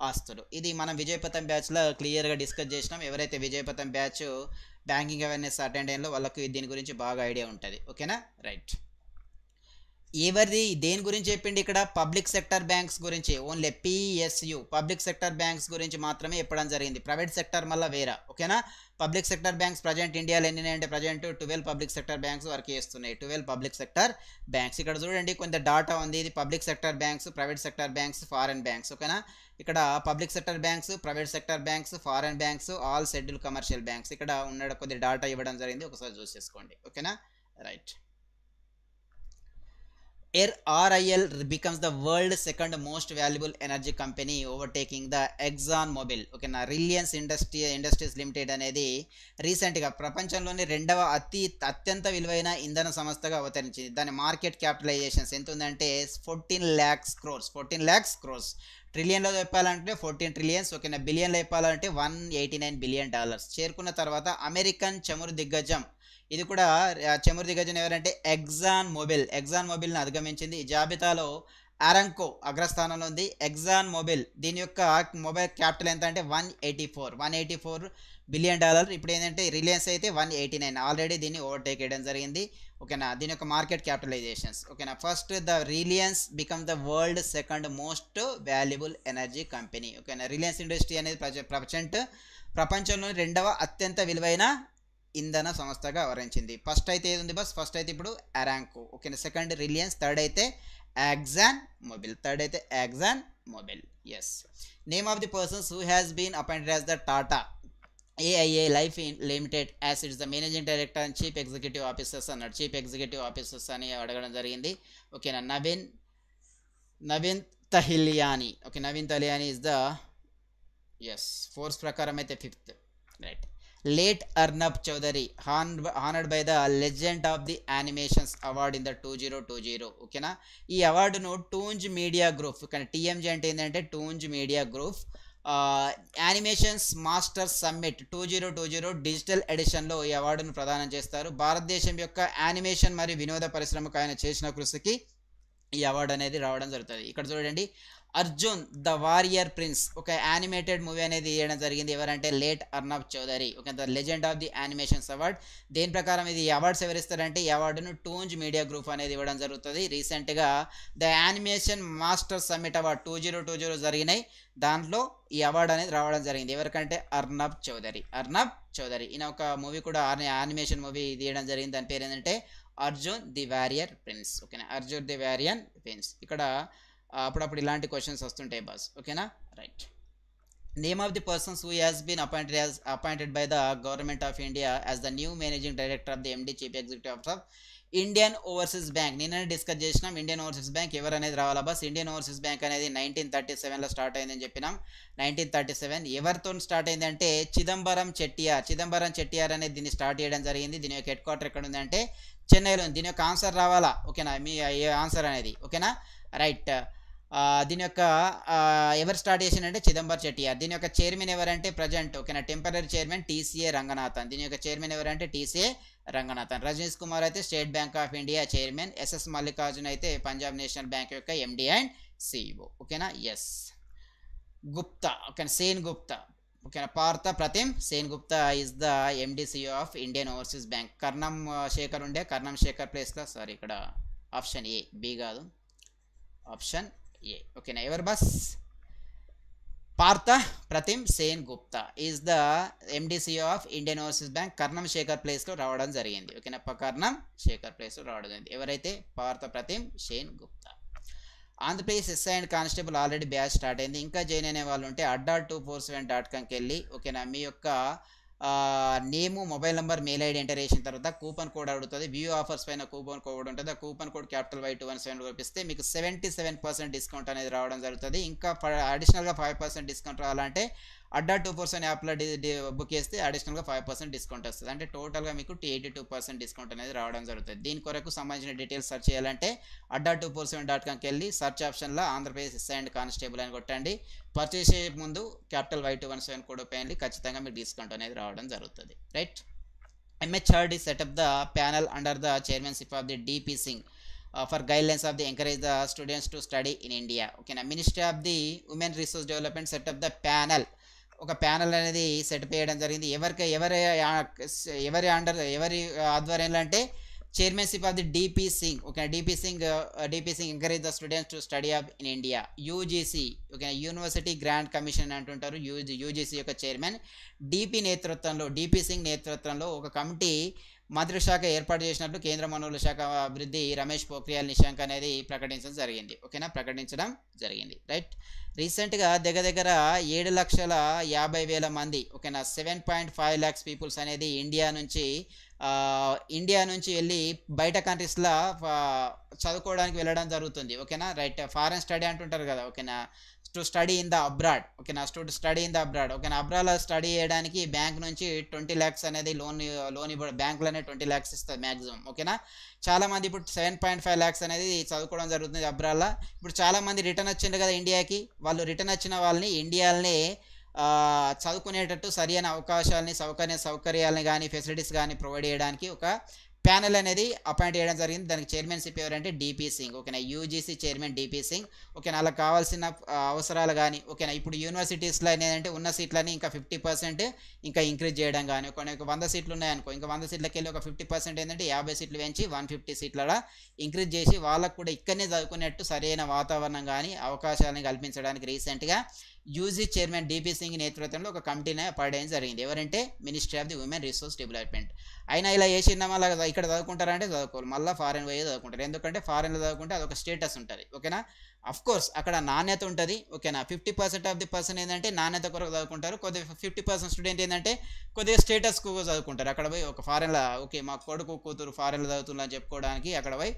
ఆస్తులు. ఇది మనం విజయపథం బ్యాచ్లో క్లియర్గా డిస్కస్ చేసినాం. ఎవరైతే Vijayapatham batch banking awareness attend అయినలో వాళ్ళకి దీని గురించి బాగా ఐడియా ఉంటుంది. ఓకేనా రైట్ ఎవరిది? దేని గురించి చెప్పిండి ఇక్కడ? పబ్లిక్ సెక్టర్ బ్యాంక్స్ గురించి. Only PSU public sector banks గురించి మాత్రమే చెప్పడం జరిగింది. ప్రైవేట్ సెక్టర్ మళ్ళీ వేరే? ఓకేనా? పబ్లిక్ సెక్టర్ బ్యాంక్స్ ప్రజెంట్ ఇండియాలో ఎన్ని అంటే present twelve public sector banks work చేస్తున్నాయి. ట్వెల్వ్ పబ్లిక్ సెక్టర్ బ్యాంక్స్ ఇక్కడ చూడండి కొంత డాటా ఉంది. ఇది public sector banks private sector banks foreign banks ఓకేనా? ఇక్కడ public sector banks private sector banks foreign banks all schedule commercial banks ఇక్కడ ఉన్న కొద్ది డాటా ఇవ్వడం జరిగింది. ఒకసారి చూసేసుకోండి ఓకేనా? Right Air RIL becomes the world's second most valuable energy company overtaking the Exxon Mobil ఓకేనా రిలయన్స్ ఇండస్ట్రీ ఇండస్ట్రీస్ లిమిటెడ్ అనేది రీసెంట్గా ప్రపంచంలోని రెండవ అతి అత్యంత విలువైన ఇంధన సంస్థగా అవతరించింది. దాని మార్కెట్ క్యాపిటలైజేషన్స్ ఎంత ఉందంటే ఫోర్టీన్ ల్యాక్స్ క్రోర్స్ ఫోర్టీన్ ల్యాక్స్ క్రోర్స్ ట్రిలియన్లో చెప్పాలంటే ఫోర్టీన్ ట్రిలియన్స్ ఓకేనా బిలియన్లో చెప్పాలంటే one eighty nine billion dollars చేరుకున్న తర్వాత అమెరికన్ చమురు దిగ్గజం ఇది కూడా చమురు దిగ్గజం ఎవరంటే ఎగ్జాన్ మొబైల్. ఎగ్జాన్ మొబైల్ని అధిగమించింది ఈ జాబితాలో అరంకో అగ్రస్థానంలో ఉంది. Exxon Mobil. దీని యొక్క మొబైల్ క్యాపిటల్ ఎంత అంటే one eighty four. One eighty four billion dollar. ఇప్పుడు ఏంటంటే రిలయన్స్ అయితే వన్ ఎయిటీ నైన్. ఆల్రెడీ దీన్ని ఓవర్టేక్ చేయడం జరిగింది. ఓకేనా? దీని యొక్క మార్కెట్ క్యాపిటలైజేషన్స్. ఓకేనా? First the Reliance become the world second most valuable energy company. ఓకేనా? రిలయన్స్ ఇండస్ట్రీ అనేది ప్రజ ప్రపంచంలోని రెండవ అత్యంత విలువైన ఇంధన సంస్థగా వ్యవహరించింది. ఫస్ట్ అయితే ఏది ఉంది బస్ ఫస్ట్ అయితే ఇప్పుడు అరాంకో ఓకేనా సెకండ్ రిలయన్స్ థర్డ్ అయితే యాగ్జాన్ మొబైల్ థర్డ్ అయితే Exxon Mobil yes name of the persons who has been appointed as the Tata AIA Life in limited as its the managing director and chief executive officers అన్నాడు. Chief executive officers అని అడగడం జరిగింది. ఓకేనా Naveen Naveen Tahiliani okay Naveen Tahiliani is the yes force ప్రకారం అయితే fifth right late Arnab Chaudhary Han honoured by the legend of the animations award in the two zero two zero ఓకేనా? ఈ అవార్డును Toonz media group కానీ TMG అంటే ఏంటంటే Toonz media group animations master summit two zero two zero digital ఎడిషన్లో ఈ అవార్డును ప్రదానం చేస్తారు. భారతదేశం యొక్క యానిమేషన్ మరియు వినోద పరిశ్రమకు ఆయన చేసిన కృషికి ఈ అవార్డు అనేది రావడం జరుగుతుంది. ఇక్కడ చూడండి అర్జున్ ద వారియర్ ప్రిన్స్ ఒక యానిమేటెడ్ మూవీ అనేది ఇవ్వడం జరిగింది. ఎవరంటే లేట్ అర్నబ్ చౌదరి ఒక the legend of the animations award దేని ప్రకారం ఇది అవార్డ్స్ ఎవరిస్తారంటే ఈ అవార్డును టూంజ్ మీడియా గ్రూప్ అనేది ఇవ్వడం జరుగుతుంది. రీసెంట్గా the animation master summit award two zero two zero జరిగినాయి. దాంట్లో ఈ అవార్డు అనేది రావడం జరిగింది. ఎవరికంటే అర్నబ్ చౌదరి. అర్నబ్ చౌదరి. ఈయన ఒక మూవీ కూడా యానిమేషన్ మూవీ తీయడం జరిగింది. దాని పేరు ఏంటంటే అర్జున్ ది వారియర్ ప్రిన్స్. ఓకేనా? Arjun the warrior prince. ఇక్కడ అప్పుడప్పుడు ఇలాంటి క్వశ్చన్స్ వస్తుంటాయి బాస్ ఓకేనా? Right name of the persons who has been appointed as appointed by the government of India as the new managing director of the MD chief executive of Indian Overseas Bank నిన్ననే discuss చేసినాం Indian overseas bank ఎవరు అనేది రావాలా బస్ Indian overseas bank అనేది nineteen thirty సెవెన్లో start అయిందని చెప్పినాం. నైన్టీన్ థర్టీ సెవెన్ ఎవరితో స్టార్ట్ అయిందంటే చిదంబరం చెట్టియార్. చిదంబరం చెట్టియార్ అనేది దీన్ని స్టార్ట్ చేయడం జరిగింది. దీని యొక్క హెడ్ క్వార్టర్ ఎక్కడ ఉందంటే చెన్నైలో ఉంది. దీని యొక్క ఆన్సర్ రావాలా? ఓకేనా? మీ ఆన్సర్ అనేది? ఓకేనా? రైట్ దీని యొక్క ఎవరు స్టార్ట్ చేసిందంటే చిదంబర్ చెట్టియార్. దీని యొక్క చైర్మన్ ఎవరంటే ప్రజెంట్ ఓకేనా? Temporary chairman TCA Ranganathan. దీని యొక్క చైర్మన్ ఎవరంటే టీసీఏ రంగనాథన్. రజనీష్ కుమార్ అయితే state bank of India chairman SS Mallikarjun అయితే పంజాబ్ నేషనల్ బ్యాంక్ యొక్క ఎండి అండ్ సిఇఓ ఓకేనా? ఎస్ గుప్తా ఓకేనా? సేన్ గుప్తా. ఓకేనా? Partha Pratim. Sen Gupta is the MD CEO of Indian Overseas Bank Karnam Shekhar ఉండే. కర్ణం శేఖర్ ప్లేస్లో సారీ ఇక్కడ ఆప్షన్ ఏ బి కాదు. Option A. ఓకేనా ఎవరు bus Partha Pratim Sen Gupta is the MD CEO of Indian Overseas Bank Karnam Shekhar ప్లేస్లో రావడం జరిగింది. ఓకేనా కర్ణం శేఖర్ ప్లేస్లో రావడం జరిగింది. ఎవరైతే? Partha Pratim Sen Gupta Andhra Pradesh SI and constable already batch start అయింది. ఇంకా జాయిన్ అయిన వాళ్ళు ఉంటే Adda two four seven dot కామ్కి వెళ్ళి ఓకేనా మీ యొక్క name mobile number mail ID enter చేసిన తర్వాత కూపన్ కోడ్ అడుగుతుంది. వ్యూ ఆఫర్స్ పైన కూపన్ కోడ్ ఉంటుంది. ఆ coupon code capital Y two one seven చూపిస్తే మీకు సెవెంటీ సెవెన్ పర్సెంట్ డిస్కౌంట్ అనేది రావడం జరుగుతుంది. ఇంకా అడిషనల్గా ఫైవ్ పర్సెంట్ డిస్కౌంట్ రావాలంటే అడ్డా టూ పర్సెంట్ యాప్లో బుక్ చేస్తే అడిషనల్గా ఫైవ్ పర్సెంట్ డిస్కౌంట్ వస్తుంది అంటే టోటల్గా మీకు ఎయిటీ టూ పర్సెంట్ డిస్కౌంట్ అనేది రావడం జరుగుతుంది దీని కొరకు సంబంధించిన డీటెయిల్స్ సెర్చ్ చేయాలంటే అడ్డా టూ పర్సెంట్ డాట్ కామ్కి వెళ్ళి సెర్చ్ ఆప్షన్లో ఆంధ్రప్రదేశ్ ఎస్ఐ అండ్ కానిస్టేబుల్ అని కొట్టండి పర్చేస్ చేసే ముందు capital Y two one seven code ఉపయోగించి ఖచ్చితంగా మీకు డిస్కౌంట్ అనేది రావడం జరుగుతుంది right MHRD set up the panel under the chairmanship of the DP Singh uh, for guidelines of the encourage the students to study in India. Okay, now Ministry of the Women Resource Development set up the panel. ఒక panel అనేది set చేయడం జరిగింది. ఎవరికి ఎవరి ఎవరి under ఎవరి ఆధ్వర్యంలో అంటే chairmanship of the DP Singh okay DP Singh DP Singh encourage the students to study of in India UGC okay university grant commission అంటుంటారు. యూజీ యూజీసీ యొక్క చైర్మన్. డిపి నేతృత్వంలో డిపి సింగ్ నేతృత్వంలో ఒక కమిటీ మంత్రిశాఖ ఏర్పాటు చేసినట్లు కేంద్ర మానవుల శాఖ అభివృద్ధి రమేష్ పోఖ్రియాల్ నిశాంక్ అనేది ప్రకటించడం జరిగింది. ఓకేనా? ప్రకటించడం జరిగింది. రైట్? రీసెంట్గా దగ్గర దగ్గర ఏడు లక్షల యాభై వేల మంది ఓకేనా? Seven point five lakhs peoples అనేది ఇండియా నుంచి ఇండియా నుంచి వెళ్ళి బయట కంట్రీస్లో చదువుకోవడానికి వెళ్ళడం జరుగుతుంది. ఓకేనా? రైట్? ఫారెన్ స్టడీ అంటుంటారు కదా ఓకేనా? To study in the abroad. ఓకేనా? To study in the abroad. ఓకేనా? అబ్రాడ్లో స్టడీ చేయడానికి బ్యాంక్ నుంచి ట్వంటీ ల్యాక్స్ అనేది లోన్ లోన్ ఇవ్వడం బ్యాంకులోనే ట్వంటీ ల్యాక్స్ ఇస్తుంది మ్యాక్సిమం ఓకేనా? చాలా మంది ఇప్పుడు సెవెన్ పాయింట్ ఫైవ్ ల్యాక్స్ అనేది చదువుకోవడం జరుగుతుంది అబ్రాడ్లో. ఇప్పుడు చాలా మంది రిటర్న్ వచ్చింది కదా ఇండియాకి. వాళ్ళు రిటర్న్ వచ్చిన వాళ్ళని ఇండియాని చదువుకునేటట్టు సరైన అవకాశాలని సౌకర్య సౌకర్యాలని కానీ ఫెసిలిటీస్ కానీ ప్రొవైడ్ చేయడానికి ఒక ప్యానెల్ అనేది అపాయింట్ చేయడం జరిగింది. దానికి చైర్మన్షిప్ ఎవరంటే డిపి సింగ్. ఓకేనా? UGC chairman DP Singh. ఓకేనా? అలా కావాల్సిన అవసరాలు కానీ ఓకేనా? ఇప్పుడు యూనివర్సిటీస్లో ఏంటంటే ఉన్న సీట్లని ఇంకా ఫిఫ్టీ పర్సెంట్ ఇంకా ఇంక్రీజ్ చేయడం కానీ కొన్ని ఒక వంద సీట్లు ఉన్నాయనుకో ఇంకా వంద సీట్లకి వెళ్ళి ఒక ఫిఫ్టీ పర్సెంట్ ఏంటంటే యాభై సీట్లు పెంచి వన్ ఫిఫ్టీ సీట్ల ఇంక్రీజ్ చేసి వాళ్ళకు కూడా ఇక్కడనే చదువుకునేట్టు సరైన వాతావరణం కానీ అవకాశాలను కల్పించడానికి రీసెంట్గా యూజీ చైర్మన్ డీపీ సింగ్ నేతృత్వంలో ఒక కమిటీని పడేయడం జరిగింది. ఎవరంటే ministry of the human resource development అయినా ఇలా చేసిన మళ్ళీ ఇక్కడ చదువుకుంటారంటే చదువుకోవాలి. మళ్ళీ ఫారెన్ పోయి చదువుకుంటారు. ఎందుకంటే ఫారెన్లో చదువుకుంటే అదొక స్టేటస్ ఉంటుంది. ఓకేనా? అఫ్ కోర్స్ అక్కడ నాణ్యత ఉంటుంది. ఓకేనా? Fifty percent of the person ఏంటంటే నాణ్యత కొరకు చదువుకుంటారు. కొద్దిగా ఫిఫ్టీ పర్సెంట్ స్టూడెంట్ ఏంటంటే కొద్దిగా స్టేటస్ చదువుకుంటారు. అక్కడ పోయి ఒక ఫారెన్లో ఓకే మా కొడుకు కూతురు ఫారెన్లో చదువుతుందని చెప్పుకోవడానికి అక్కడ పోయి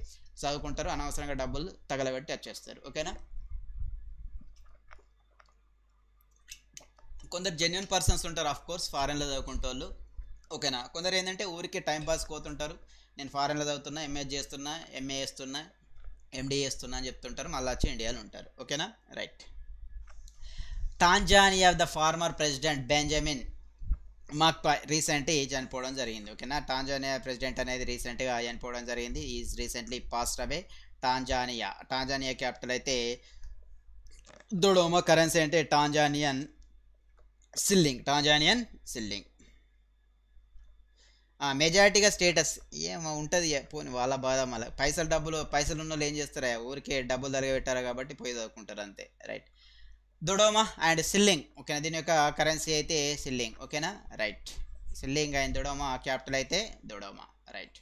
చదువుకుంటారు. అనవసరంగా డబ్బులు తగలబెట్టి వచ్చేస్తారు. ఓకేనా? కొందరు జెన్యున్ పర్సన్స్ ఉంటారు ఆఫ్ కోర్స్ ఫారెన్లో చదువుకుంటే వాళ్ళు ఓకేనా కొందరు ఏంటంటే ఊరికే టైం పాస్ పోతుంటారు. నేను ఫారెన్లో చదువుతున్నా ఎంఏ చేస్తున్నా ఎంఏ చేస్తున్నా ఎండి చేస్తున్నా అని చెప్తుంటారు. మళ్ళీ వచ్చి ఇండియాలో ఉంటారు. ఓకేనా right Tanzania the former president Benjamin Mkapa recent చనిపోవడం జరిగింది. ఓకేనా టాంజానియా ప్రెసిడెంట్ అనేది రీసెంట్గా చనిపోవడం జరిగింది. Is recently passed away Tanzania Tanzania capital అయితే దొడోమో కరెన్సీ అంటే టాంజానియన్ సిల్లింగ్ టాంజానియన్ సిల్లింగ్ మెజారిటీగా స్టేటస్ ఏమో ఉంటుంది పోని వాళ్ళ బాధ మళ్ళీ. పైసలు డబ్బులు పైసలు ఉన్న వాళ్ళు ఏం చేస్తారా? ఊరికే డబ్బులు తరగబెట్టారు కాబట్టి పోయి చదువుకుంటారు అంతే రైట్ దొడోమా అండ్ సిల్లింగ్ ఓకేనా దీని యొక్క కరెన్సీ అయితే సిల్లింగ్ ఓకేనా right shilling and Dodoma capital అయితే దొడోమా రైట్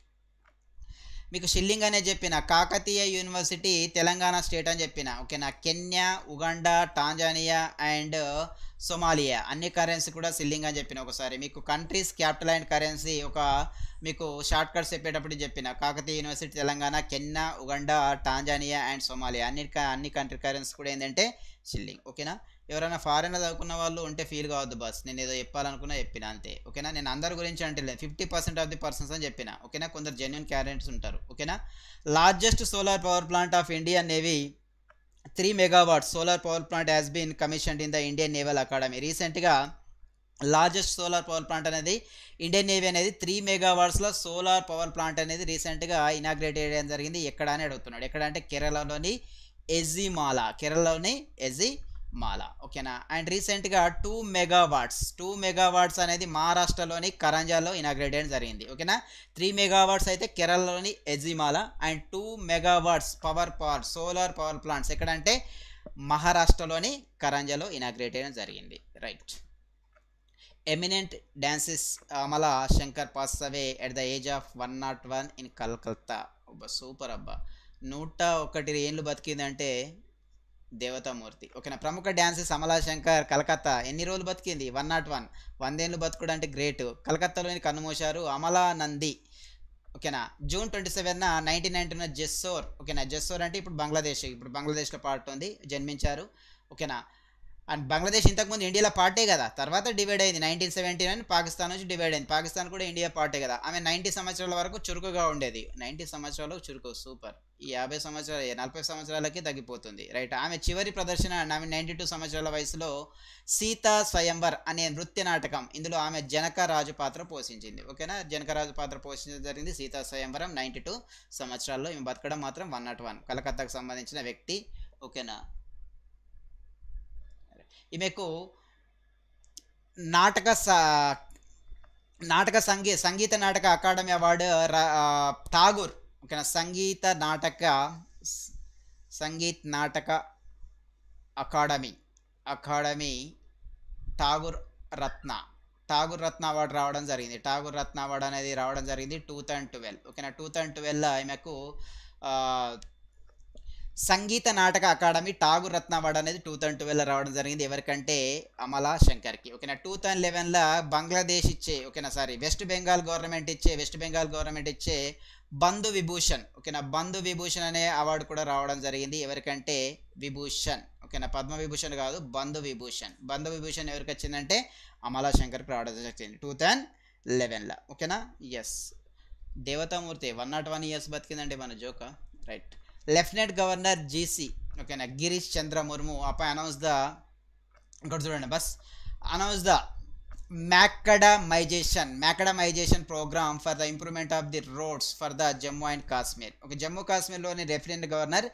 మీకు షిల్లింగ్ అనే చెప్పిన కాకతీయ యూనివర్సిటీ తెలంగాణ స్టేట్ అని చెప్పిన ఓకేనా Kenya Uganda Tanzania and Somalia. అన్ని కరెన్సీ కూడా సిల్లింగ్ అని చెప్పిన ఒకసారి. మీకు కంట్రీస్ క్యాపిటల్ అండ్ కరెన్సీ ఒక మీకు షార్ట్ కట్స్ చెప్పేటప్పుడు చెప్పిన. Kakatiya university Telangana Kenya Uganda Tanzania and Somalia. అన్ని అన్ని కంట్రీ కరెన్సీ కూడా ఏంటంటే సిల్లింగ్ ఓకేనా ఎవరైనా ఫారెన్లో చదువుకున్న వాళ్ళు ఉంటే ఫీల్ కావద్దు బస్ నేను ఏదో చెప్పాలనుకున్నా చెప్పిన అంతే. ఓకేనా నేను అందరి గురించి అంటే లేదు. Fifty percent of the persons అని చెప్పిన. ఓకేనా కొందరు జెన్యున్ క్యారెంట్స్ ఉంటారు. ఓకేనా largest solar power plant of India navy three megawatt solar power plant has been commissioned in the Indian naval academy రీసెంట్గా లార్జెస్ట్ సోలార్ పవర్ ప్లాంట్ అనేది ఇండియన్ నేవీ అనేది త్రీ మెగావాట్స్లో సోలార్ పవర్ ప్లాంట్ అనేది రీసెంట్గా inaugurate చేయడం జరిగింది. ఎక్కడ అని అడుగుతున్నాడు. ఎక్కడ అంటే కేరళలోని ఎజిమాల కేరళలోని మాల ఓకేనా? అండ్ రీసెంట్గా టూ మెగావాట్స్ టూ మెగావాట్స్ అనేది మహారాష్ట్రలోని కరంజాలో ఇనాగ్రేట్ జరిగింది ఓకేనా? త్రీ మెగావాట్స్ అయితే కేరళలోని Ezhimala and two megawatts power power solar power plants ఎక్కడంటే మహారాష్ట్రలోని కరంజాలో ఇనాగ్రేట్ జరిగింది right eminent dancer Amala Shankar pass away at the age of one not one in Calcutta అబ్బా సూపర్ అబ్బా. నూట ఒకటి ఏళ్ళు బతికిందంటే దేవతామూర్తి. ఓకేనా? ప్రముఖ డాన్సెస్ అమలా శంకర్ కలకత్తా. ఎన్ని రోజులు బతికింది? One not one. వందేళ్ళు బతుకుడు అంటే గ్రేట్ కలకత్తాలోని కన్నుమూశారు అమలా నంది ఓకేనా? June twenty seven nineteen nineteen Jessore. ఓకేనా? జెస్సోర్ అంటే ఇప్పుడు బంగ్లాదేశ్. ఇప్పుడు బంగ్లాదేశ్లో పార్ట్ ఉంది జన్మించారు. ఓకేనా? అండ్ బంగ్లాదేశ్ ఇంతకుముందు ఇండియాలో పార్టే కదా. తర్వాత డివైడ్ అయింది నైన్టీన్ సెవెంటీ నైన్ పాకిస్తాన్ నుంచి డివైడ్ అయింది. పాకిస్తాన్ కూడా ఇండియా పార్టే కదా. ఆమె నైంటీ సంవత్సరాల వరకు చురుకుగా ఉండేది. నైంటీ సంవత్సరాలు చురుకు సూపర్. ఈ యాభై సంవత్సరాలు నలభై సంవత్సరాలకి తగ్గిపోతుంది. రైట్ ఆమె చివరి ప్రదర్శన ఆమె నైంటీ టూ సంవత్సరాల వయసులో సీతా స్వయంవర్ అనే నృత్య నాటకం. ఇందులో ఆమె జనకరాజు పాత్ర పోషించింది. ఓకేనా? జనకరాజు పాత్ర పోషించడం జరిగింది సీతా స్వయంవరం నైంటీ టూ సంవత్సరాల్లో. ఈమె బతకడం మాత్రం వన్ నాట్ వన్. కలకత్తాకు సంబంధించిన వ్యక్తి. ఓకేనా? ఈమెకు నాటక నాటక సంగీ సంగీత నాటక అకాడమీ అవార్డు రా- ఠాగూర్ ఓకేనా? Sangeet Natak Sangeet Natak Academy Academy Tagore Ratna Tagore Ratna award రావడం జరిగింది. ఠాగూర్ రత్న అవార్డు అనేది రావడం జరిగింది టూ థౌజండ్ ట్వెల్వ్ ఓకేనా? టూ థౌజండ్ ట్వెల్వ్లో ఆమెకు సంగీత నాటక అకాడమీ ఠాగూర్ రత్న అవార్డు అనేది టూ థౌజండ్ ట్వెల్వ్లో రావడం జరిగింది. ఎవరికంటే అమలా శంకర్కి. ఓకేనా? టూ థౌజండ్ లెవెన్లో బంగ్లాదేశ్ ఇచ్చే ఓకేనా? సారీ వెస్ట్ బెంగాల్ గవర్నమెంట్ ఇచ్చే వెస్ట్ బెంగాల్ గవర్నమెంట్ ఇచ్చే బంధు విభూషణ్ ఓకేనా? బంధు విభూషణ్ అనే అవార్డు కూడా రావడం జరిగింది. ఎవరికంటే విభూషణ్ ఓకేనా? పద్మ విభూషణ్ కాదు బంధు విభూషణ్. బంధు విభూషణ్ ఎవరికి వచ్చిందంటే అమలా శంకర్కి రావడం జరిగింది టూ థౌజండ్ లెవెన్లో. ఓకేనా? ఎస్ దేవతామూర్తి వన్ నాట్ వన్ ఇయర్స్ బతికిందండి మన జోక. రైట్. లెఫ్టినెంట్ గవర్నర్ జీసీ ఓకేనా? గిరీష్ చంద్ర ముర్ము అపై అనౌన్స్ ద ఇక్కడ చూడండి bus announce the macadamization macadamization programme for the improvement of the roads for the Jammu and Kashmir ఒక జమ్మూ కాశ్మీర్లోని రెఫరెంట్ గవర్నర్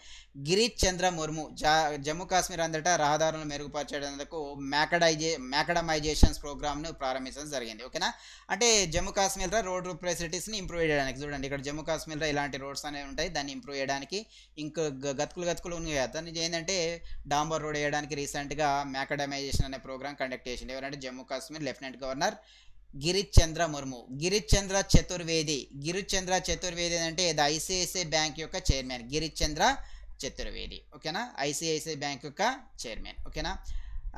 గిరీష్ చంద్ర ముర్ము జా జమ్మూ కాశ్మీర్ అంతటా రహదారులను మెరుగుపరచడానికి మ్యాకడైజే మ్యాకడమైజేషన్స్ ప్రోగ్రామ్ను ప్రారంభించడం జరిగింది. ఓకేనా అంటే జమ్మూ కాశ్మీర్లో రోడ్ ఫెసిలిటీస్ని ఇంప్రూవ్ చేయడానికి చూడండి. ఇక్కడ జమ్మూ కాశ్మీర్లో ఇలాంటి రోడ్స్ అనేవి ఉంటాయి. దాన్ని ఇంప్రూవ్ చేయడానికి ఇంకా గతుకులు గతుకులు ఉన్నాయి కదా. దాన్ని ఏంటంటే డాంబర్ రోడ్ వేయడానికి రీసెంట్గా మ్యాకడమైజేషన్ అనే ప్రోగ్రామ్ కండక్ట్ చేసింది ఎవరంటే జమ్మూ కాశ్మీర్ లెఫ్టినెంట్ గవర్నర్ గిరిచ్ చంద్ర ముర్ము గిరిచ్ చంద్ర చతుర్వేది గిరిచ్ చంద్ర చతుర్వేది అంటే ఇది ఐసిఐసిఐ బ్యాంక్ యొక్క చైర్మన్ గిరిచ్ చంద్ర చతుర్వేది ఓకేనా ఐసిఐసిఐ బ్యాంక్ యొక్క చైర్మన్ ఓకేనా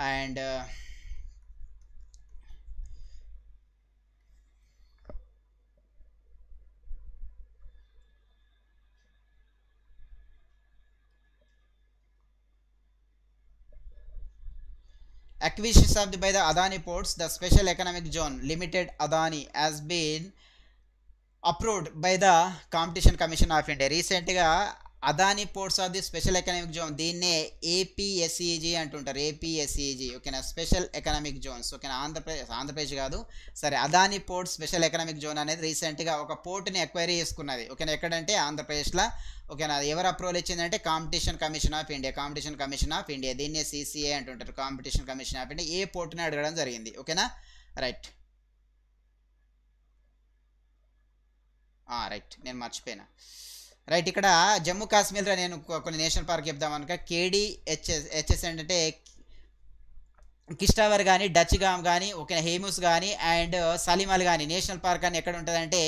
and acquisitions of the by the Adani ports, the special economic zone limited Adani has been approved by the Competition Commission of India. Recently, Adani ports of the special economic zone. దీన్నే ఏపీఎస్ఈజీ అంటుంటారు. ఏపీఎస్ఈజీ ఓకేనా? Special economic zones. ఓకేనా? ఆంధ్రప్రదేశ్ ఆంధ్రప్రదేశ్ కాదు. సరే Adani port special economic zone అనేది రీసెంట్గా ఒక పోర్ట్ని enquiry చేసుకున్నది. ఓకేనా? ఎక్కడంటే ఆంధ్రప్రదేశ్లో. ఓకేనా? అది ఎవరు అప్రూవల్ ఇచ్చిందంటే competition commission of India competition commission of India దీన్నే సీసీఏ అంటుంటారు. కాంపిటీషన్ కమిషన్ ఆఫ్ ఇండియా ఏ పోర్ట్ని అడగడం జరిగింది? ఓకేనా? రైట్. రైట్. నేను మర్చిపోయినా. రైట్ ఇక్కడ జమ్మూ కాశ్మీర్లో నేను కొన్ని నేషనల్ పార్క్ చెప్దాం అనుక కేడీ హెచ్ఎస్ హెచ్ఎస్ ఏంటంటే కిష్టావర్ కానీ డచ్గామ్ కానీ ఓకే హేమూస్ కానీ అండ్ సలీమల్ కానీ నేషనల్ పార్క్ అని ఎక్కడ ఉంటుందంటే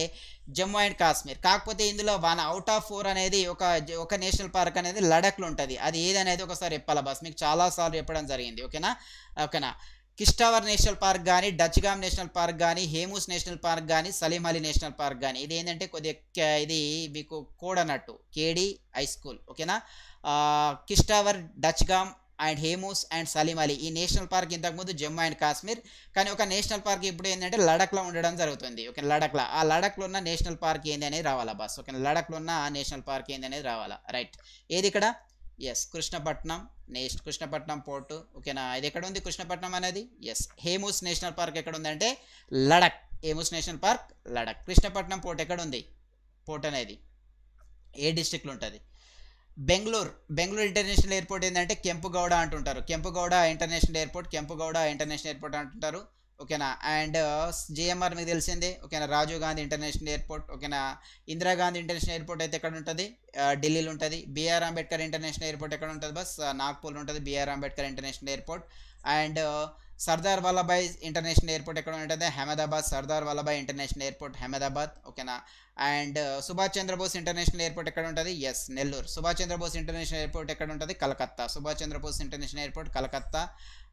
జమ్మూ అండ్ కాశ్మీర్. కాకపోతే ఇందులో వన్ అవుట్ ఆఫ్ ఫోర్ అనేది ఒక ఒక నేషనల్ పార్క్ అనేది లడఖ్లో ఉంటుంది. అది ఏదనేది ఒకసారి చెప్పాలా బస్? మీకు చాలాసార్లు చెప్పడం జరిగింది ఓకేనా? ఓకేనా? కిస్టావర్ నేషనల్ పార్క్ కానీ డచ్గామ్ నేషనల్ పార్క్ కానీ హేమూస్ నేషనల్ పార్క్ కానీ సలీం అలీ నేషనల్ పార్క్ కానీ ఇది ఏంటంటే కొద్దిగా ఇది మీకు కోడ్ అన్నట్టు. KD high school. ఓకేనా? Kishtwar Kishtwar Dachigam and Hemis and Salim Ali. ఈ నేషనల్ పార్క్ ఇంతకుముందు జమ్మూ అండ్ కాశ్మీర్. కానీ ఒక నేషనల్ పార్క్ ఇప్పుడు ఏంటంటే లడఖ్లో ఉండడం జరుగుతుంది. ఓకే లడఖ్లో. ఆ లడఖ్లో ఉన్న నేషనల్ పార్క్ ఏంది అనేది రావాలా బస్? ఓకే లడఖ్లో ఉన్న నేషనల్ పార్క్ ఏంది అనేది రావాలా? రైట్. ఏది ఇక్కడ? Yes Krishnapatnam next Krishnapatnam port ఓకేనా ఇది ఎక్కడ ఉంది కృష్ణపట్నం అనేది? ఎస్ హేమూస్ నేషనల్ పార్క్ ఎక్కడ ఉందంటే Ladakh Hemis national park Ladakh Krishnapatnam port ఎక్కడ ఉంది? పోర్ట్ అనేది. ఏ డిస్టిక్లో ఉంటుంది? బెంగళూరు బెంగళూరు ఇంటర్నేషనల్ ఎయిర్పోర్ట్ ఏంటంటే కెంపుగౌడ అంటుంటారు. Kempegowda international airport Kempegowda international airport అంటుంటారు. ఓకేనా? అండ్ జేఎంఆర్ మీకు తెలిసిందే. ఓకేనా? Rajiv Gandhi international airport. ఓకేనా? ఇందిరాగాంధీ ఇంటర్నేషనల్ ఎయిర్పోర్ట్ అయితే ఎక్కడ ఉంటుంది ఢిల్లీలో ఉంటుంది. బీఆర్ అంబేద్కర్ ఇంటర్నేషనల్ ఎయిర్పోర్ట్ ఎక్కడ ఉంటుంది బస్ నాగ్పూర్లో ఉంటుంది BR Ambedkar international airport. And Sardar Vallabhbhai international airport ఎక్కడ ఉంటుంది అహ్మదాబాద్. Sardar Vallabhbhai international airport Ahmedabad. ఓకేనా? And Subhash Chandrabose international airport ఎక్కడ ఉంటుంది yes Nellore. Subhash Chandrabose international airport ఎక్కడ ఉంటుంది Calcutta. Subhash Chandrabose international airport Calcutta.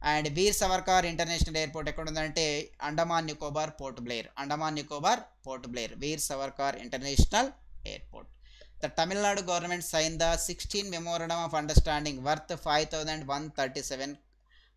And Veer Savarkar international airport ఎక్కడ ఉందంటే Andaman Nicobar Port Blair. Andaman Nicobar Port Blair. Veer Savarkar international airport. The Tamil Nadu government sign the sixteen memorandum of understanding worth five thousand one thirty seven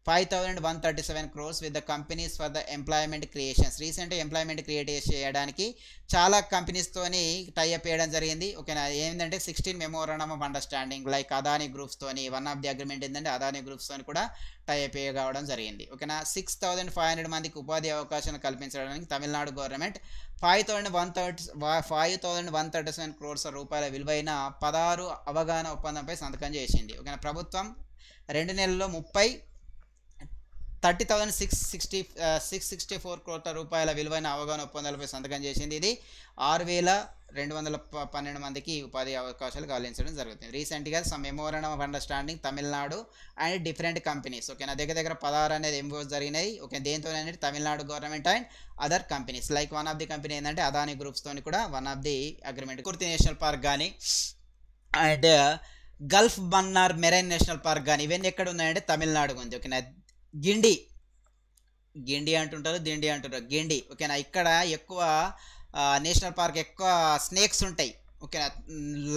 five thousand one thirty seven crores with the companies for the employment creations recent employment create చేయడానికి చాలా కంపెనీస్తోని tie up చేయడం జరిగింది. ఓకేనా ఏంటంటే sixteen memorandum of understanding like Adani గ్రూప్స్తోని one of the agreement ఏంటంటే అదానీ గ్రూప్స్తో కూడా tie up కావడం జరిగింది. ఓకేనా సిక్స్ థౌజండ్ ఫైవ్ హండ్రెడ్ మందికి ఉపాధి అవకాశాలు కల్పించడానికి Tamil Nadu government five thousand one thirty five thousand one thirty seven crores రూపాయల విలువైన పదహారు అవగాహన ఒప్పందంపై సంతకం చేసింది. ఓకేనా ప్రభుత్వం రెండు నెలల్లో ముప్పై thirty thousand six sixty six sixty four కోట్ల రూపాయల విలువైన అవగాహన ఒప్పందాలపై సంతకం చేసింది ఇది. ఆరు వేల రెండు వందల ప- పన్నెండు మందికి ఉపాధి అవకాశాలు కలిగించడం జరుగుతుంది. రీసెంట్గా some memorandum of understanding Tamil Nadu and different companies. Okay నా దగ్గర దగ్గర పదహారు అనేది ఎంఓస్ జరిగినాయి. ఓకే దేంతో అనేది Tamil Nadu government and other companies like one of the company ఏంటంటే అదానీ గ్రూప్స్తోని కూడా one of the agreement kurti national park కానీ and Gulf బన్నార్ marine national park కానీ ఇవన్నీ ఎక్కడ ఉన్నాయంటే తమిళనాడు ఉంది. ఓకేనా గిండి. గిండి అంటుంటారు దిండి అంటుంటారు. గిండి ఓకేనా? ఇక్కడ ఎక్కువ నేషనల్ పార్క్ ఎక్కువ స్నేక్స్ ఉంటాయి ఓకేనా?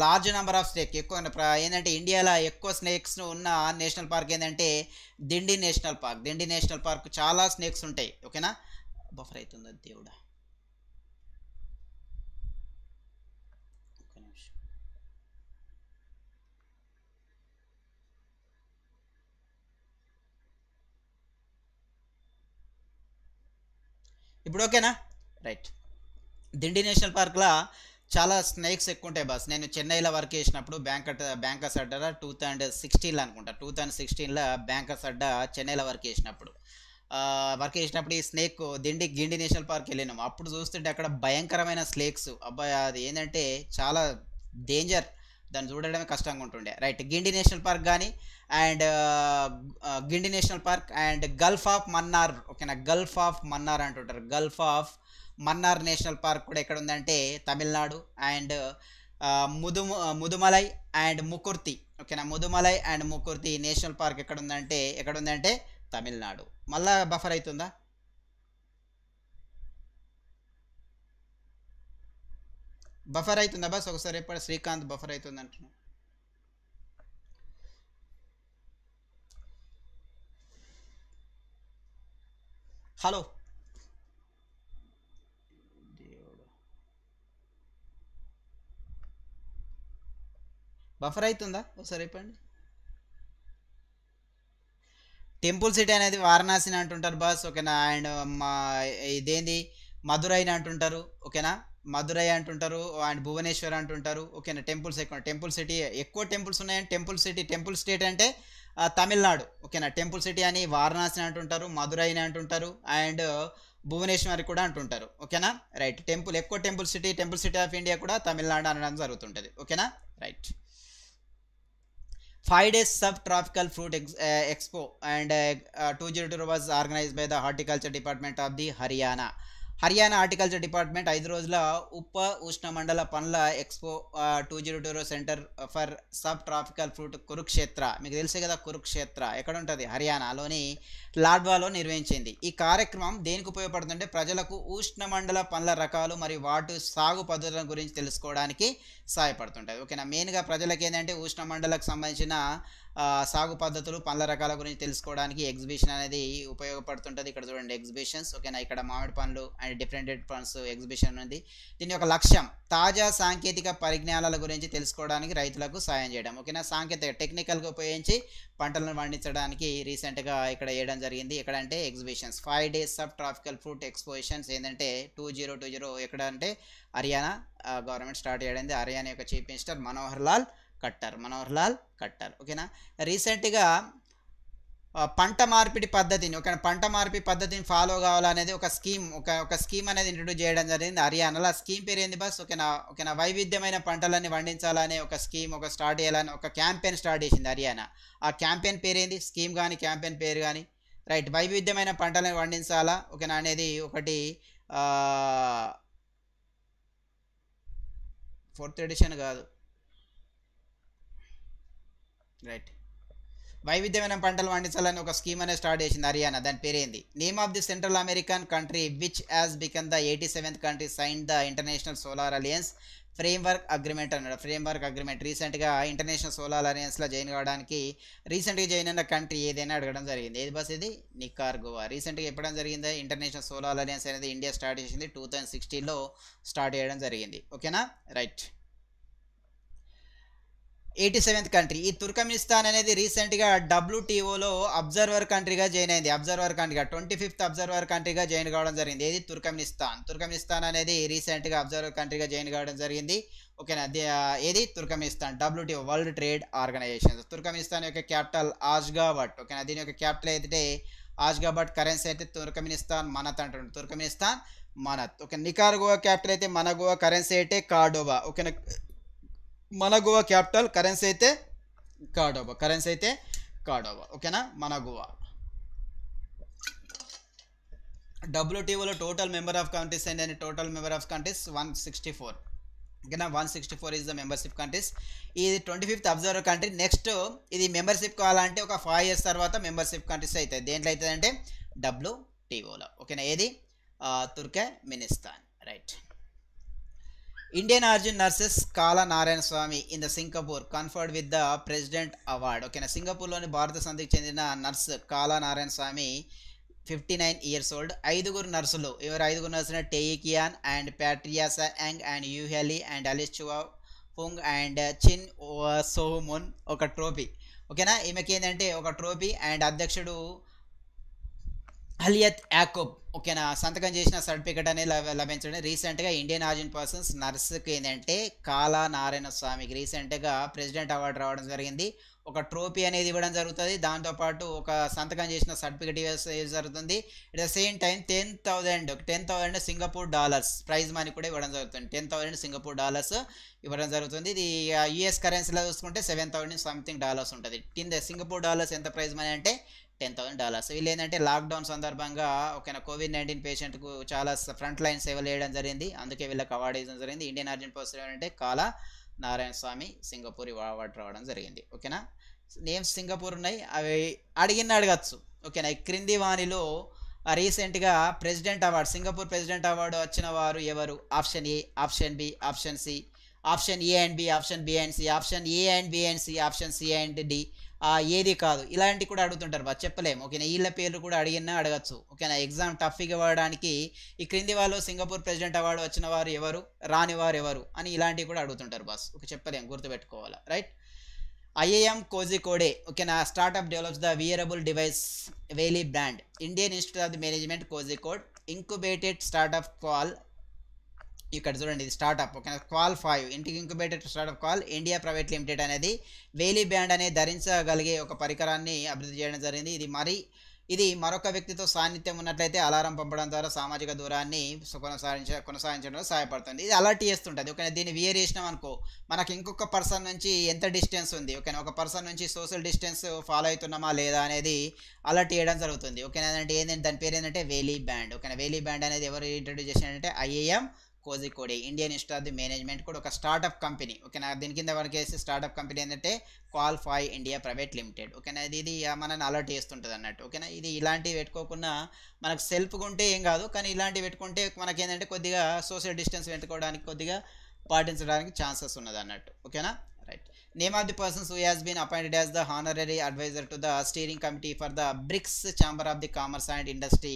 లార్జ్ నెంబర్ ఆఫ్ స్నేక్ ఎక్కువ ఏంటంటే ఇండియాలో ఎక్కువ స్నేక్స్ ఉన్న నేషనల్ పార్క్ ఏంటంటే Guindy national park. Guindy national park చాలా స్నేక్స్ ఉంటాయి ఓకేనా? బఫర్ అవుతుంది దేవుడా ఒక్క నిమిషం ఇప్పుడు ఓకేనా? రైట్ దిండి నేషనల్ పార్క్లో చాలా స్నేక్స్ ఎక్కువ ఉంటాయి బస్. నేను చెన్నైలో వర్క్ చేసినప్పుడు బ్యాంకట్ బ్యాంకర్స్ అడ్డా టూ థౌజండ్ సిక్స్టీన్లో అనుకుంటా. టూ థౌజండ్ సిక్స్టీన్లో బ్యాంకర్స్ అడ్డా చెన్నైలో వర్క్ చేసినప్పుడు. వర్క్ చేసినప్పుడు ఈ స్నేక్ దిండి గిండి నేషనల్ పార్క్ వెళ్ళినాము. అప్పుడు చూస్తుంటే అక్కడ భయంకరమైన స్నేక్స్ అబ్బాయి అది ఏంటంటే చాలా డేంజర్. దాన్ని చూడడమే కష్టంగా ఉంటుండే. రైట్ గిండి నేషనల్ పార్క్ కానీ and Guindy national park and gulf of Mannar ఓకేనా? గల్ఫ్ ఆఫ్ మన్నార్ అంటుంటారు. Gulf of Mannar national park కూడా ఎక్కడ ఉందంటే తమిళనాడు అండ్ ముదుము ముదుమలై అండ్ ముకుర్తి ఓకేనా? Mudumalai and Mukurthi national park ఎక్కడ ఉందంటే ఎక్కడ ఉందంటే తమిళనాడు. మళ్ళా బఫర్ అవుతుందా? బఫర్ అవుతుందా బస్? ఒకసారి ఎప్పుడు శ్రీకాంత్ బఫర్ అవుతుంది అంటున్నా హలో. బఫర్ అవుతుందా? ఒకసారి చెప్పండి. టెంపుల్ సిటీ అనేది వారణాసిని అంటుంటారు బస్ ఓకేనా? అండ్ మా ఇదేంది? మధురైని అంటుంటారు ఓకేనా? మధురై అంటుంటారు అండ్ భువనేశ్వర్ అంటుంటారు. ఓకేనా టెంపుల్స్ ఎక్కువ టెంపుల్ సిటీ ఎక్కువ టెంపుల్స్ ఉన్నాయని టెంపుల్ సిటీ టెంపుల్ స్టేట్ అంటే తమిళనాడు. ఓకేనా టెంపుల్ సిటీ అని వారణాసి అంటుంటారు మధురైని అంటుంటారు అండ్ భువనేశ్వరి కూడా అంటుంటారు. ఓకేనా రైట్ టెంపుల్ ఎక్కువ temple city temple city of India కూడా తమిళనాడు అనడం జరుగుతుంటుంది. ఓకేనా right five days sub tropical fruit ex expo and two zero two was organise by the horticulture department of the Haryana Haryana horticulture department ఐదు రోజుల ఉప ఉష్ణమండల పండ్ల expo two zero two centre for sub tropical fruit Kurukshetra. మీకు తెలిసే కదా కురుక్షేత్ర. ఎక్కడ ఉంటుంది హర్యానాలోని లాడ్వాలో నిర్వహించింది. ఈ కార్యక్రమం దేనికి ఉపయోగపడుతుందంటే ప్రజలకు ఉష్ణమండల పండ్ల రకాలు మరియు వాటి సాగు పద్ధతుల గురించి తెలుసుకోవడానికి సహాయపడుతుంటుంది. ఓకేనా? మెయిన్గా ప్రజలకు ఏంటంటే ఉష్ణమండలకు సంబంధించిన సాగు పద్ధతులు పండ్ల రకాల గురించి తెలుసుకోవడానికి ఎగ్జిబిషన్ అనేది ఉపయోగపడుతుంటుంది. ఇక్కడ చూడండి ఎగ్జిబిషన్స్. ఓకేనా ఇక్కడ మామిడి పండ్లు అండ్ డిఫరెంట్ పండ్స్ ఎగ్జిబిషన్ ఉంది దీని యొక్క లక్ష్యం తాజా సాంకేతిక పరిజ్ఞానాల గురించి తెలుసుకోవడానికి రైతులకు సాయం చేయడం. ఓకేనా సాంకేతిక టెక్నికల్గా ఉపయోగించి పంటలను పండించడానికి రీసెంట్గా ఇక్కడ వేయడం జరిగింది. ఎక్కడ అంటే exhibitions. Five days sub tropical fruit expositions ఏంటంటే టూ జీరో టూ జీరో ఎక్కడ అంటే హర్యానా గవర్నమెంట్ స్టార్ట్ చేయడం హర్యానా యొక్క చీఫ్ మినిస్టర్ మనోహర్ లాల్ కట్టర్. మనోహర్ లాల్ కట్టర్. ఓకేనా? రీసెంట్గా పంట మార్పిడి పద్ధతిని ఒక పంట మార్పిడి పద్ధతిని ఫాలో కావాలనేది ఒక స్కీమ్ ఒక ఒక స్కీమ్ అనేది ఇంట్రడ్యూస్ చేయడం జరిగింది. హర్యానాలో. ఆ స్కీమ్ పేరు ఏంది బస్? ఓకేనా? ఓకేనా? వైవిధ్యమైన పంటలని పండించాలనే ఒక స్కీమ్ ఒక స్టార్ట్ చేయాలని ఒక క్యాంపెయిన్ స్టార్ట్ చేసింది హర్యానా. ఆ క్యాంపెయిన్ పేరు ఏంది? స్కీమ్ కానీ క్యాంపెయిన్ పేరు కానీ. రైట్. వైవిధ్యమైన పంటలను పండించాలా? ఓకేనా? అనేది ఒకటి ఫోర్త్ ఎడిషన్ కాదు. రైట్ వైవిధ్యమైన పంటలు పండించాలని ఒక స్కీమ్ అనేది స్టార్ట్ చేసింది హర్యానా. దాని పేరేంది? Name of the Central American country which as become the eighty seventh country sign the international solar alliance framework agreement అన్నాడు ఫ్రేమ్వర్క్ అగ్రిమెంట్ రీసెంట్గా ఇంటర్నేషనల్ సోలార్ అలయన్స్లో జాయిన్ కావడానికి రీసెంట్గా జాయిన్ అయిన కంట్రీ ఏదైనా అడగడం జరిగింది. ఏది బస్ ఇది? నికార్ గోవా రీసెంట్గా ఎప్పడం జరిగింది? ఇంటర్నేషనల్ సోలార్ అలయన్స్ అనేది ఇండియా స్టార్ట్ చేసింది. టూ థౌజండ్ సిక్స్టీన్లో స్టార్ట్ చేయడం జరిగింది. ఓకేనా రైట్ ఎయిటీ సెవెంత్ కంట్రీ ఈ తుర్కమినిస్తాన్ అనేది రీసెంట్గా డబ్ల్యూటీఓలో అబ్జర్వర్ కంట్రీగా జాయిన్ అయింది. అబ్జర్వర్ కంట్రీగా ట్వంటీ ఫిఫ్త్ అబ్జర్వర్ కంట్రీగా జాయిన్ కావడం జరిగింది. ఏది? తుర్కమినిస్తాన్. తుర్కమినిస్తాన్ అనేది రీసెంట్గా అబ్జర్వర్ కంట్రీగా జాయిన్ కావడం జరిగింది. ఓకేనా? ఏది? Turkmenistan. WTO world trade organisation Turkmenistan యొక్క క్యాపిటల్ ఆజ్గాబట్. ఓకేనా? దీని యొక్క క్యాపిటల్ అయితే ఆజ్గాబట్ కరెన్సీ అయితే తుర్కమినిస్తాన్ మనత్ అంటుంది Turkmenistan manat. Okay? Nicaragua capital అయితే మన గోవా కరెన్సీ అయితే కార్డోబా. ఓకేనా? మన గోవా క్యాపిటల్ కరెన్సీ అయితే కాడోబా కరెన్సీ అయితే కాడోబా. ఓకేనా? Managua డబ్ల్యూటీఓలో total member of countries and total member of countries one sixty four ఓకేనా? One sixty four is the membership countries ఇది twenty fifth observer country next ఇది membership కావాలంటే ఒక ఫైవ్ ఇయర్స్ తర్వాత membership countries అవుతాయి. దేంట్లో అవుతుంది అంటే డబ్ల్యూటీఓలో ఓకేనా? ఏది? Turkmenistan. Right Indian origin nurses Kala Narayana Swamy in the Singapore conferred with the president award ఓకేనా సింగపూర్లోని భారత సంధికి చెందిన nurse Kala Narayana Swamy fifty nine years old ఐదుగురు నర్సులు. ఎవరు? ఐదుగురు నర్సులు టెయికియాన్ అండ్ ప్యాట్రియాసా యాంగ్ అండ్ యూహెలి అండ్ అలిస్చువా పుంగ్ అండ్ చిన్ సోహుమున్ ఒక ట్రోఫీ ఓకేనా ఈమెకి ఏంటంటే ఒక ట్రోఫీ అండ్ అధ్యక్షుడు అలియత్ యాకోబ్ ఓకేనా? సంతకం చేసిన సర్టిఫికెట్ అనేది లభ- లభించడం రీసెంట్గా ఇండియన్ ఆర్జిన్ పర్సన్స్ నర్సుకి ఏంటంటే కాలా నారాయణ స్వామికి రీసెంట్గా ప్రెసిడెంట్ అవార్డు రావడం జరిగింది. ఒక ట్రోఫీ అనేది ఇవ్వడం జరుగుతుంది. దాంతోపాటు ఒక సంతకం చేసిన సర్టిఫికెట్ జరుగుతుంది. At the same time ten thousand ten thousand Singapore dollars prize money కూడా ఇవ్వడం జరుగుతుంది. టెన్ థౌజండ్ సింగపూర్ డాలర్స్ ఇవ్వడం జరుగుతుంది. ఇది యుఎస్ కరెన్సీలో చూసుకుంటే సెవెన్ థౌసండ్ సంథింగ్ డాలర్స్ ఉంటుంది. కింద సింగపూర్ డాలర్స్ ఎంత ప్రైజ్ మనీ అంటే టెన్ థౌసండ్ డాలర్స్. వీళ్ళు ఏంటంటే లాక్డౌన్ సందర్భంగా ఒకనా కోవిడ్ నైన్టీన్ పేషెంట్కు చాలా ఫ్రంట్ లైన్ సేవలు చేయడం జరిగింది. అందుకే వీళ్ళకి అవార్డు ఇవ్వడం జరిగింది. ఇండియన్ అర్జెంట్ పోస్ట్ ఏంటంటే కాలా నారాయణ స్వామి సింగపూర్ అవార్డు రావడం జరిగింది. ఓకేనా? నేమ్స్ సింగపూర్ ఉన్నాయి. అవి అడిగిన అడగచ్చు. ఓకేనా? ఈ క్రింది వాణిలో రీసెంట్గా president award Singapore president award వచ్చిన వారు ఎవరు? Option A option B option C option A and B option B and C option A and B and C option C and D ఏది కాదు. ఇలాంటివి కూడా అడుగుతుంటారు. బా చెప్పలేము ఓకేనా? వీళ్ళ పేర్లు కూడా అడిగినా? అడగచ్చు. ఓకేనా? ఎగ్జామ్ టఫ్గా ఇవ్వడానికి ఈ క్రింది వాళ్ళు సింగపూర్ ప్రెసిడెంట్ అవార్డు వచ్చిన వారు ఎవరు? రాని వారు ఎవరు? అని ఇలాంటివి కూడా అడుగుతుంటారు బాస్. ఓకే చెప్పలేము గుర్తుపెట్టుకోవాలా? రైట్? ఐఏఎం కోజికోడే ఓకేనా? Startup develops the wearable device Wely brand. Indian institute of the management Kozhikode. Incubated startup Qual ఇక్కడ చూడండి ఇది స్టార్ట్అప్ ఓకేనా? క్వాల్ ఫైవ్ ఇంటికి incubated startup Qual India private limited అనేది వేలీ బ్యాండ్ అనేది ధరించగలిగే ఒక పరికరాన్ని అభివృద్ధి చేయడం జరిగింది. ఇది మరి ఇది మరొక వ్యక్తితో సాన్నిధ్యం ఉన్నట్లయితే అలారం పంపడం ద్వారా సామాజిక దూరాన్ని కొనసాగించ కొనసాగించడంలో సహాయపడుతుంది. ఇది అలర్ట్ చేస్తుంటుంది. ఓకేనా? దీన్ని వియర్ చేసినాం అనుకో మనకి ఇంకొక పర్సన్ నుంచి ఎంత డిస్టెన్స్ ఉంది? ఓకేనా? ఒక పర్సన్ నుంచి సోషల్ డిస్టెన్స్ ఫాలో అవుతున్నామా లేదా అనేది అలర్ట్ చేయడం జరుగుతుంది. ఓకేనా? అంటే ఏంటంటే దాని పేరు ఏంటంటే వేలీ బ్యాండ్ ఓకేనా? వేలీ బ్యాండ్ అనేది ఎవరు introduce చేసినారంటే IIM Kozhikode Indian Institute of the Management కూడా ఒక స్టార్టప్ కంపెనీ. ఓకేనా? దీని కింద వర్క్ చేసే స్టార్టప్ కంపెనీ ఏంటంటే క్వాల్ఫై ఇండియా ప్రైవేట్ లిమిటెడ్. ఓకేనా? ఇది ఇది మనల్ని అలర్ట్ చేస్తుంటుంది అన్నట్టు. ఓకేనా? ఇది ఇలాంటివి పెట్టుకోకుండా మనకు సెల్ఫ్గా ఉంటే ఏం కాదు కానీ ఇలాంటివి పెట్టుకుంటే మనకి ఏంటంటే కొద్దిగా సోషల్ డిస్టెన్స్ పెట్టుకోవడానికి కొద్దిగా పాటించడానికి ఛాన్సెస్ ఉన్నది అన్నట్టు. ఓకేనా? Name of the persons who has been appointed as the honorary adviser to the steering committee for the BRICS chamber of the commerce and industry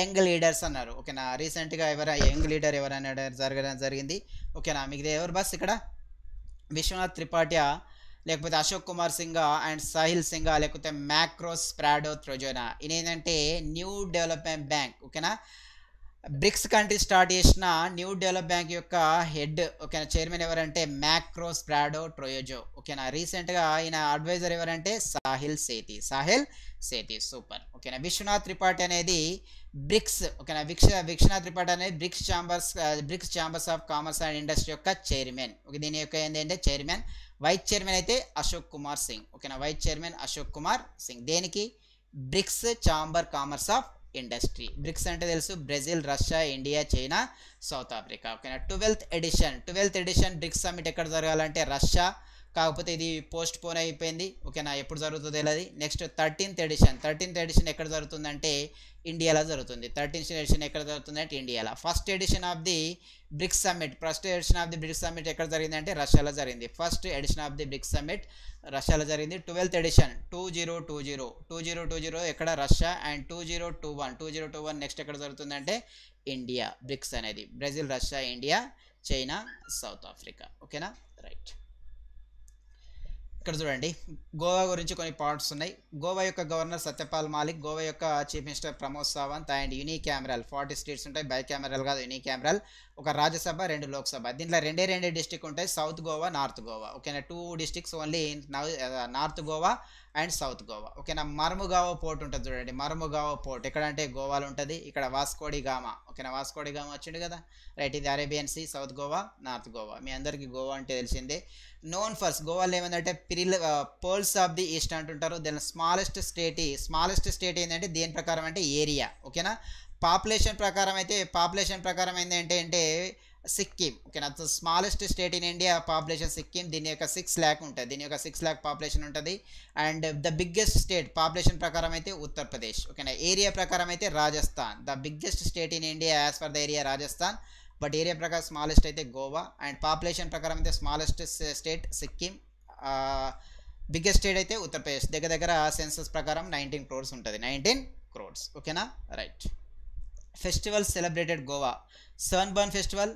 young leaders అన్నారు. ఓకేనా? రీసెంట్గా ఎవరు యంగ్ లీడర్ ఎవరైనా జరగడం జరిగింది. ఓకేనా? మీకు ఎవరు బస్ ఇక్కడ? విశ్వనాథ్ త్రిపాఠ్య లేకపోతే అశోక్ కుమార్ సింగా అండ్ సాహిల్ సింగా లేకపోతే మ్యాక్రోస్ ప్రాడో త్రోజోనా. ఇదేంటంటే న్యూ డెవలప్మెంట్ బ్యాంక్. ఓకేనా? బ్రిక్స్ కంట్రీ స్టార్ట్ చేసిన న్యూ డెవలప్ బ్యాంక్ యొక్క హెడ్ ఓకేనా చైర్మన్ ఎవరంటే మ్యాక్రోస్ ప్రాడో ట్రోయోజో. ఓకేనా రీసెంట్గా ఆయన అడ్వైజర్ ఎవరంటే సాహిల్ సేతి. సాహిల్ సేతి సూపర్. ఓకేనా విశ్వనాథ్ త్రిపాఠి అనేది బ్రిక్స్ ఓకేనా విక్ష విశ్వనాథ్ త్రిపాఠి అనేది BRICS chambers BRICS chambers of commerce and industry యొక్క చైర్మన్. ఓకే దీని యొక్క ఏంటంటే చైర్మన్? వైస్ చైర్మన్ అయితే అశోక్ కుమార్ సింగ్. ఓకేనా వైస్ చైర్మన్ అశోక్ కుమార్ సింగ్. దేనికి? BRICS chamber commerce of industry. BRICS అంటే తెలుసు Brazil Russia India China South Africa. ఓకేనా? Twelfth edition. Twelfth edition BRICS summit ఎక్కడ జరగాలంటే రష్యా. కాకపోతే ఇది పోస్ట్ పోన్ అయిపోయింది. ఓకేనా? ఎప్పుడు జరుగుతుందో తెలియదు next thirteenth edition. Thirteenth edition ఎక్కడ జరుగుతుందంటే ఇండియాలో జరుగుతుంది. థర్టీన్త్ ఎడిషన్ ఎక్కడ జరుగుతుంది అంటే ఇండియాలో. First edition of the BRICS summit. First edition of the BRICS summit ఎక్కడ జరిగింది అంటే రష్యాలో జరిగింది. First edition of the BRICS summit రష్యాలో జరిగింది. Twelfth edition two zero two zero two zero two zero ఎక్కడ? Russia. And two zero two one two zero two one next ఎక్కడ జరుగుతుందంటే ఇండియా. బ్రిక్స్ అనేది. Brazil Russia India China South Africa. ఓకేనా? Right. ఇక్కడ చూడండి. గోవా గురించి కొన్ని పాయింట్స్ ఉన్నాయి. గోవా యొక్క గవర్నర్ సత్యపాల్ మాలిక్ గోవా యొక్క chief minister Pramod Sawant and unicameral forty states ఉంటాయి. బై కెమెరాల్ కాదు యూనీ కెమెరాల్. ఒక రాజ్యసభ రెండు లోక్సభ. దీంట్లో రెండే రెండే డిస్టిక్ ఉంటాయి. South Goa north Goa. ఓకేనా? Two districts only north Goa and south Goa. ఓకేనా? మరముగావ పోర్ట్ ఉంటుంది చూడండి. మరముగావ పోర్ట్. ఎక్కడంటే గోవాలో ఉంటుంది. ఇక్కడ వాస్కోడి గామా. ఓకేనా? వాస్కోడి గామా వచ్చిండు కదా? రైట్ ఇది Arabian sea south Goa north Goa. మీ అందరికీ గోవా అంటే తెలిసిందే. నోన్ ఫస్ట్ గోవాలో ఏమందంటే pearl pearls of the east అంటుంటారు. Then smallest state smallest state ఏంటంటే దేని ప్రకారం అంటే ఏరియా. ఓకేనా? పాపులేషన్ ప్రకారం అయితే పాపులేషన్ ప్రకారం ఏంటంటే అంటే సిక్కిం ఓకేనా? Smallest state in India population Sikkim దీని యొక్క సిక్స్ ల్యాక్ ఉంటుంది. దీని యొక్క సిక్స్ ల్యాక్ పాపులేషన్ ఉంటుంది. And the biggest state population ప్రకారం అయితే ఉత్తరప్రదేశ్ ఓకేనా? ఏరియా ప్రకారం అయితే Rajasthan. The biggest state in India as for the area Rajasthan. But area ప్రకారం స్మాలెస్ట్ అయితే గోవా. అండ్ పాపులేషన్ ప్రకారం అయితే smallest state Sikkim. Biggest state అయితే ఉత్తరప్రదేశ్. దగ్గర దగ్గర సెన్సస్ ప్రకారం నైన్టీన్ క్రోర్స్ ఉంటుంది. నైన్టీన్ క్రోర్స్ ఓకేనా? Right. Festival celebrated Goa. Sunburn festival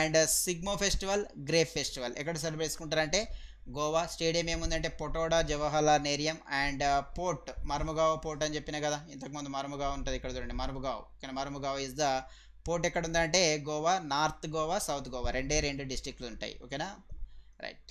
and Sigmo festival grape festival. ఎక్కడ సెలబ్రేట్ చేసుకుంటారంటే గోవా స్టేడియం ఏముందంటే పొటోడా జవహర్లాల్ నేరియం and uh, port Mormugao port అని చెప్పిన కదా? ఇంతకుముందు మర్ముగావ్ ఉంటుంది ఇక్కడ చూడండి Mormugao. Okay Mormugao is the port ఎక్కడ ఉందంటే గోవా నార్త్ గోవా సౌత్ గోవా. రెండే రెండు డిస్టిక్లు ఉంటాయి. ఓకేనా? రైట్.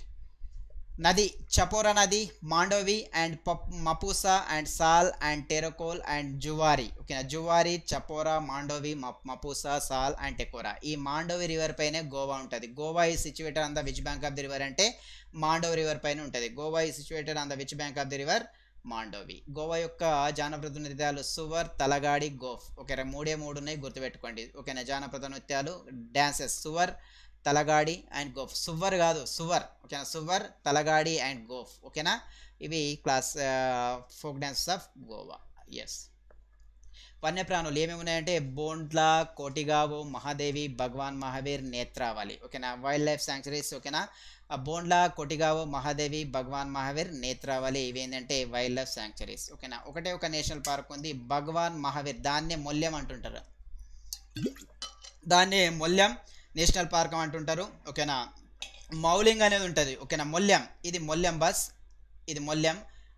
నది చపోరా నది మాండోవి అండ్ పప్ Mapusa and Sal and Terekhol and Zuari. ఓకేనా? జువారి చపోరా మాండోవి మపూసా సాల్ అండ్ టెకోరా. ఈ మాండోవి రివర్ పైనే గోవా ఉంటుంది. Goa is situated on the which bank of the river అంటే మాండోవి రివర్ పైన ఉంటుంది. Goa is situated on the which bank of the river Mandovi. Goa యొక్క జానప్రద నృత్యాలు సువర్ తలగాడి గోఫ్. ఓకేనా? మూడే మూడు ఉన్నాయి గుర్తుపెట్టుకోండి. ఓకేనా? జానపద నృత్యాలు డ్యాన్సెస్ సువర్ తలగాడి అండ్ గోఫ్. సువర్ కాదు సువర్ ఓకేనా? సువర్ తలగాడి అండ్ గోఫ్. ఓకేనా? ఇవి class folk dances of Goa. Yes వన్యప్రాణులు ఏమేమి ఉన్నాయంటే బోండ్ల కోటిగావు మహాదేవి భగవాన్ మహావీర్ నేత్రావళి. ఓకేనా? వైల్డ్ లైఫ్ శాంక్చురీస్ ఓకేనా? బోండ్ల కొటిగావు మహాదేవి భగవాన్ మహావీర్ నేత్రావళి ఇవి ఏంటంటే వైల్డ్ లైఫ్ శాంక్చురీస్. ఓకేనా? ఒకటే ఒక నేషనల్ పార్క్ ఉంది భగవాన్ మహావీర్. దాన్నే మొల్యం అంటుంటారు. దాన్నే మొల్యం నేషనల్ పార్క్ అంటుంటారు. ఓకేనా? మౌలింగ్ అనేది ఉంటుంది. ఓకేనా? మొల్యం. ఇది మొల్యం బస్. ఇది మొల్యం.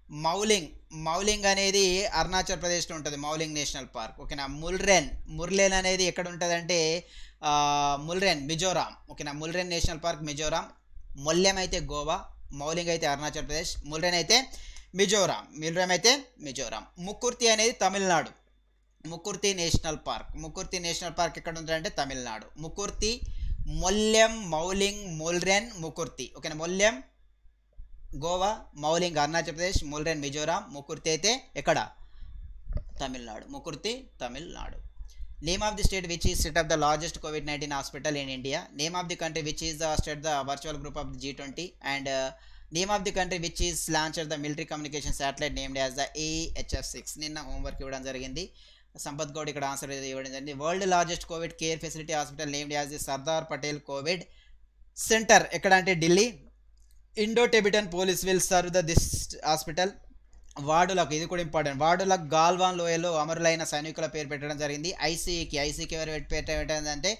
మౌలింగ్. మౌలింగ్ అనేది అరుణాచల్ ప్రదేశ్లో ఉంటుంది. Mouling national park. ఓకేనా? ముల్రెన్. ముర్లెన్ అనేది ఎక్కడ ఉంటుందంటే ముల్రెన్ మిజోరాం. ఓకేనా? Murlen national park Mizoram. మొల్యం అయితే గోవా. మౌలింగ్ అయితే అరుణాచల్ ప్రదేశ్. ముల్రెన్ అయితే మిజోరాం. మిల్రెం అయితే మిజోరాం. ముక్కుర్తి అనేది Tamil Nadu. Mukurthi national park. Mukurthi national park ఎక్కడ ఉందంటే తమిళనాడు. ముకుర్తి మొల్యం మౌలింగ్ ముల్రెన్ ముకుర్తి. ఓకేనా? మొల్యం గోవా మౌలింగ్ అరుణాచల్ ప్రదేశ్ మోల్రెన్ మిజోరాం ముకుర్తి అయితే ఎక్కడ? Tamil Nadu. Mukurthi Tamil Nadu. Name of the state which is set of the largest covid nineteen hospital in India name of the country which is the state the virtual group of the G twenty and name of the country which is launch the military communication satellite named as the AHF six నిన్న homework ఇవ్వడం జరిగింది. సంపత్ గౌడ్ ఇక్కడ answer ఇవ్వడం జరిగింది. World largest covid care facility hospital named as the Sardar Patel covid centre ఎక్కడ అంటే Delhi. Indo Tibetan police will serve the this hospital వార్డులకు ఇది కూడా ఇంపార్టెంట్ వార్డులకు గాల్వాన్ లోయలో అమరులైన సైనికుల పేరు పెట్టడం జరిగింది. ఐసీకి ఐసీకి ఎవరు పెట్టడం ఏంటంటే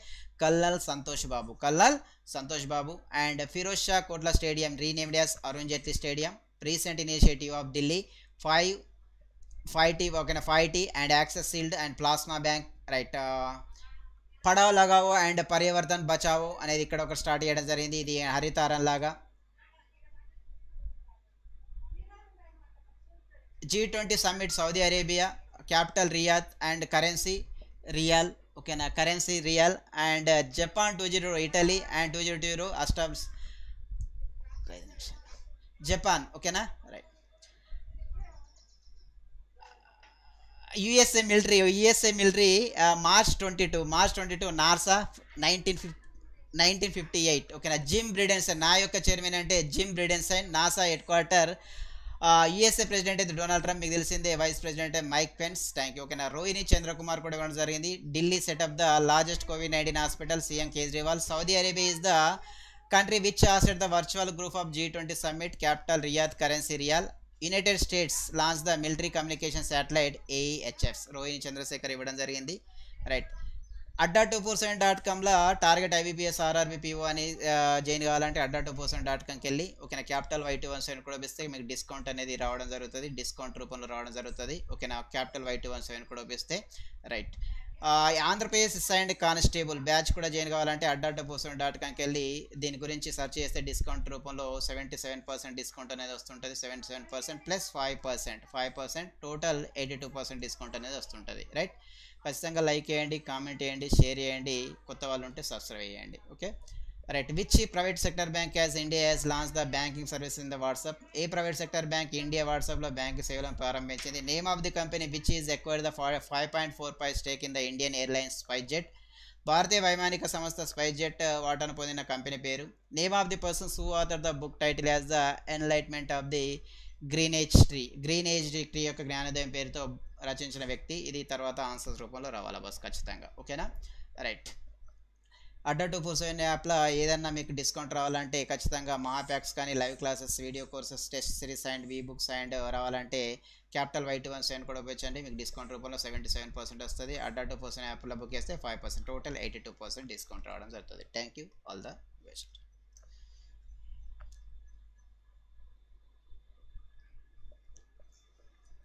colonel Santosh Babu. Colonel Santosh Babu and Feroz Shah Kotla stadium renamed as Arun Jaitley stadium recent initiative of Delhi five five T ఓకేనా? Five T and access sealed and plasma bank right Padhao లగావో and పర్యావర్తన్ బచావో అనేది ఇక్కడ ఒక start చేయడం జరిగింది. ఇది హరితారం లాగా. G twenty summit Saudi Arabia capital Riyadh and currency riyal ఓకేనా? Currency riyal and Japan two zero Italy and two zero two zero అస్టమ్స్ Japan ఓకేనా right USA military USA military March twenty two March twenty two NASA nineteen fif nineteen fifty eight. ఓకేనా? Jim Bridenstine నా యొక్క chairman అంటే Jim Bridenstine NASA headquarter USA president అయితే Donald Trump మీకు తెలిసిందే vice president Mike Pence. Thank you ఓకేనా? రోహిణి చంద్రకుమార్ కూడా ఇవ్వడం జరిగింది. Delhi setup the largest COVID nineteen hospital CM Kejriwal. Saudi Arabia is the country which hosted the virtual group of G twenty summit capital Riyadh currency riyal United States launch the military communication satellite AEHFs Rohini Chandrashekhar ఇవ్వడం జరిగింది. Right Adda two four seven dot కామ్లో target IBPS RRB PO అని uh, join కావాలంటే Adda two percent dot కామ్కి వెళ్ళి ఓకేనా capital Y two one seven కూడా ఇస్తే మీకు డిస్కౌంట్ అనేది రావడం జరుగుతుంది. డిస్కౌంట్ రూపంలో రావడం జరుగుతుంది. ఓకేనా capital Y two one seven కూడా ఇస్తే right Andhra Pradesh and constable batch కూడా జాయిన్ కావాలంటే అడ్డా పోసం డాట్ కామ్కి వెళ్ళి దీని గురించి సెర్చ్ చేస్తే డిస్కౌంట్ రూపంలో సెవెంటీ సెవెన్ పర్సెంట్ డిస్కౌంట్ అనేది వస్తుంటుంది. Seventy seven percent plus five percent five percent total eighty two percent discount అనేది వస్తుంటుంది. రైట్? ఖచ్చితంగా లైక్ చేయండి కామెంట్ చేయండి షేర్ చేయండి. కొత్త వాళ్ళు ఉంటే సబ్స్క్రైబ్ చేయండి. Okay? Right which private sector bank as India as launch the banking service in the WhatsApp A private sector bank India వాట్సాప్లో బ్యాంక్ సేవలను ప్రారంభించింది. Name of the company which is acquire the five point four five stake in the Indian airlines SpiceJet భారతీయ వైమానిక సంస్థ SpiceJet వాటాను పొందిన company పేరు. Name of the persons who author the book title as the enlightenment of the greengage tree greengage tree యొక్క జ్ఞానోదయం పేరుతో రచించిన వ్యక్తి. ఇది తర్వాత ఆన్సర్స్ రూపంలో రావాలి బస్ ఖచ్చితంగా. ఓకేనా right Adda two four seven యాప్లో ఏదన్నా మీకు డిస్కౌంట్ రావాలంటే ఖచ్చితంగా మహాప్యాక్స్ కానీ live classes video courses test series and e books and రావాలంటే capital Y two one seven కూడా ఉపయోగించండి. మీకు డిస్కౌంట్ రూపంలో సెవెంటీ సెవెన్ పర్సెంట్ వస్తుంది. అడ్డా టూ పర్సెంట్ యాప్లో బుక్ చేస్తే five percent total eighty two percent discount రావడం జరుగుతుంది. Thank you all the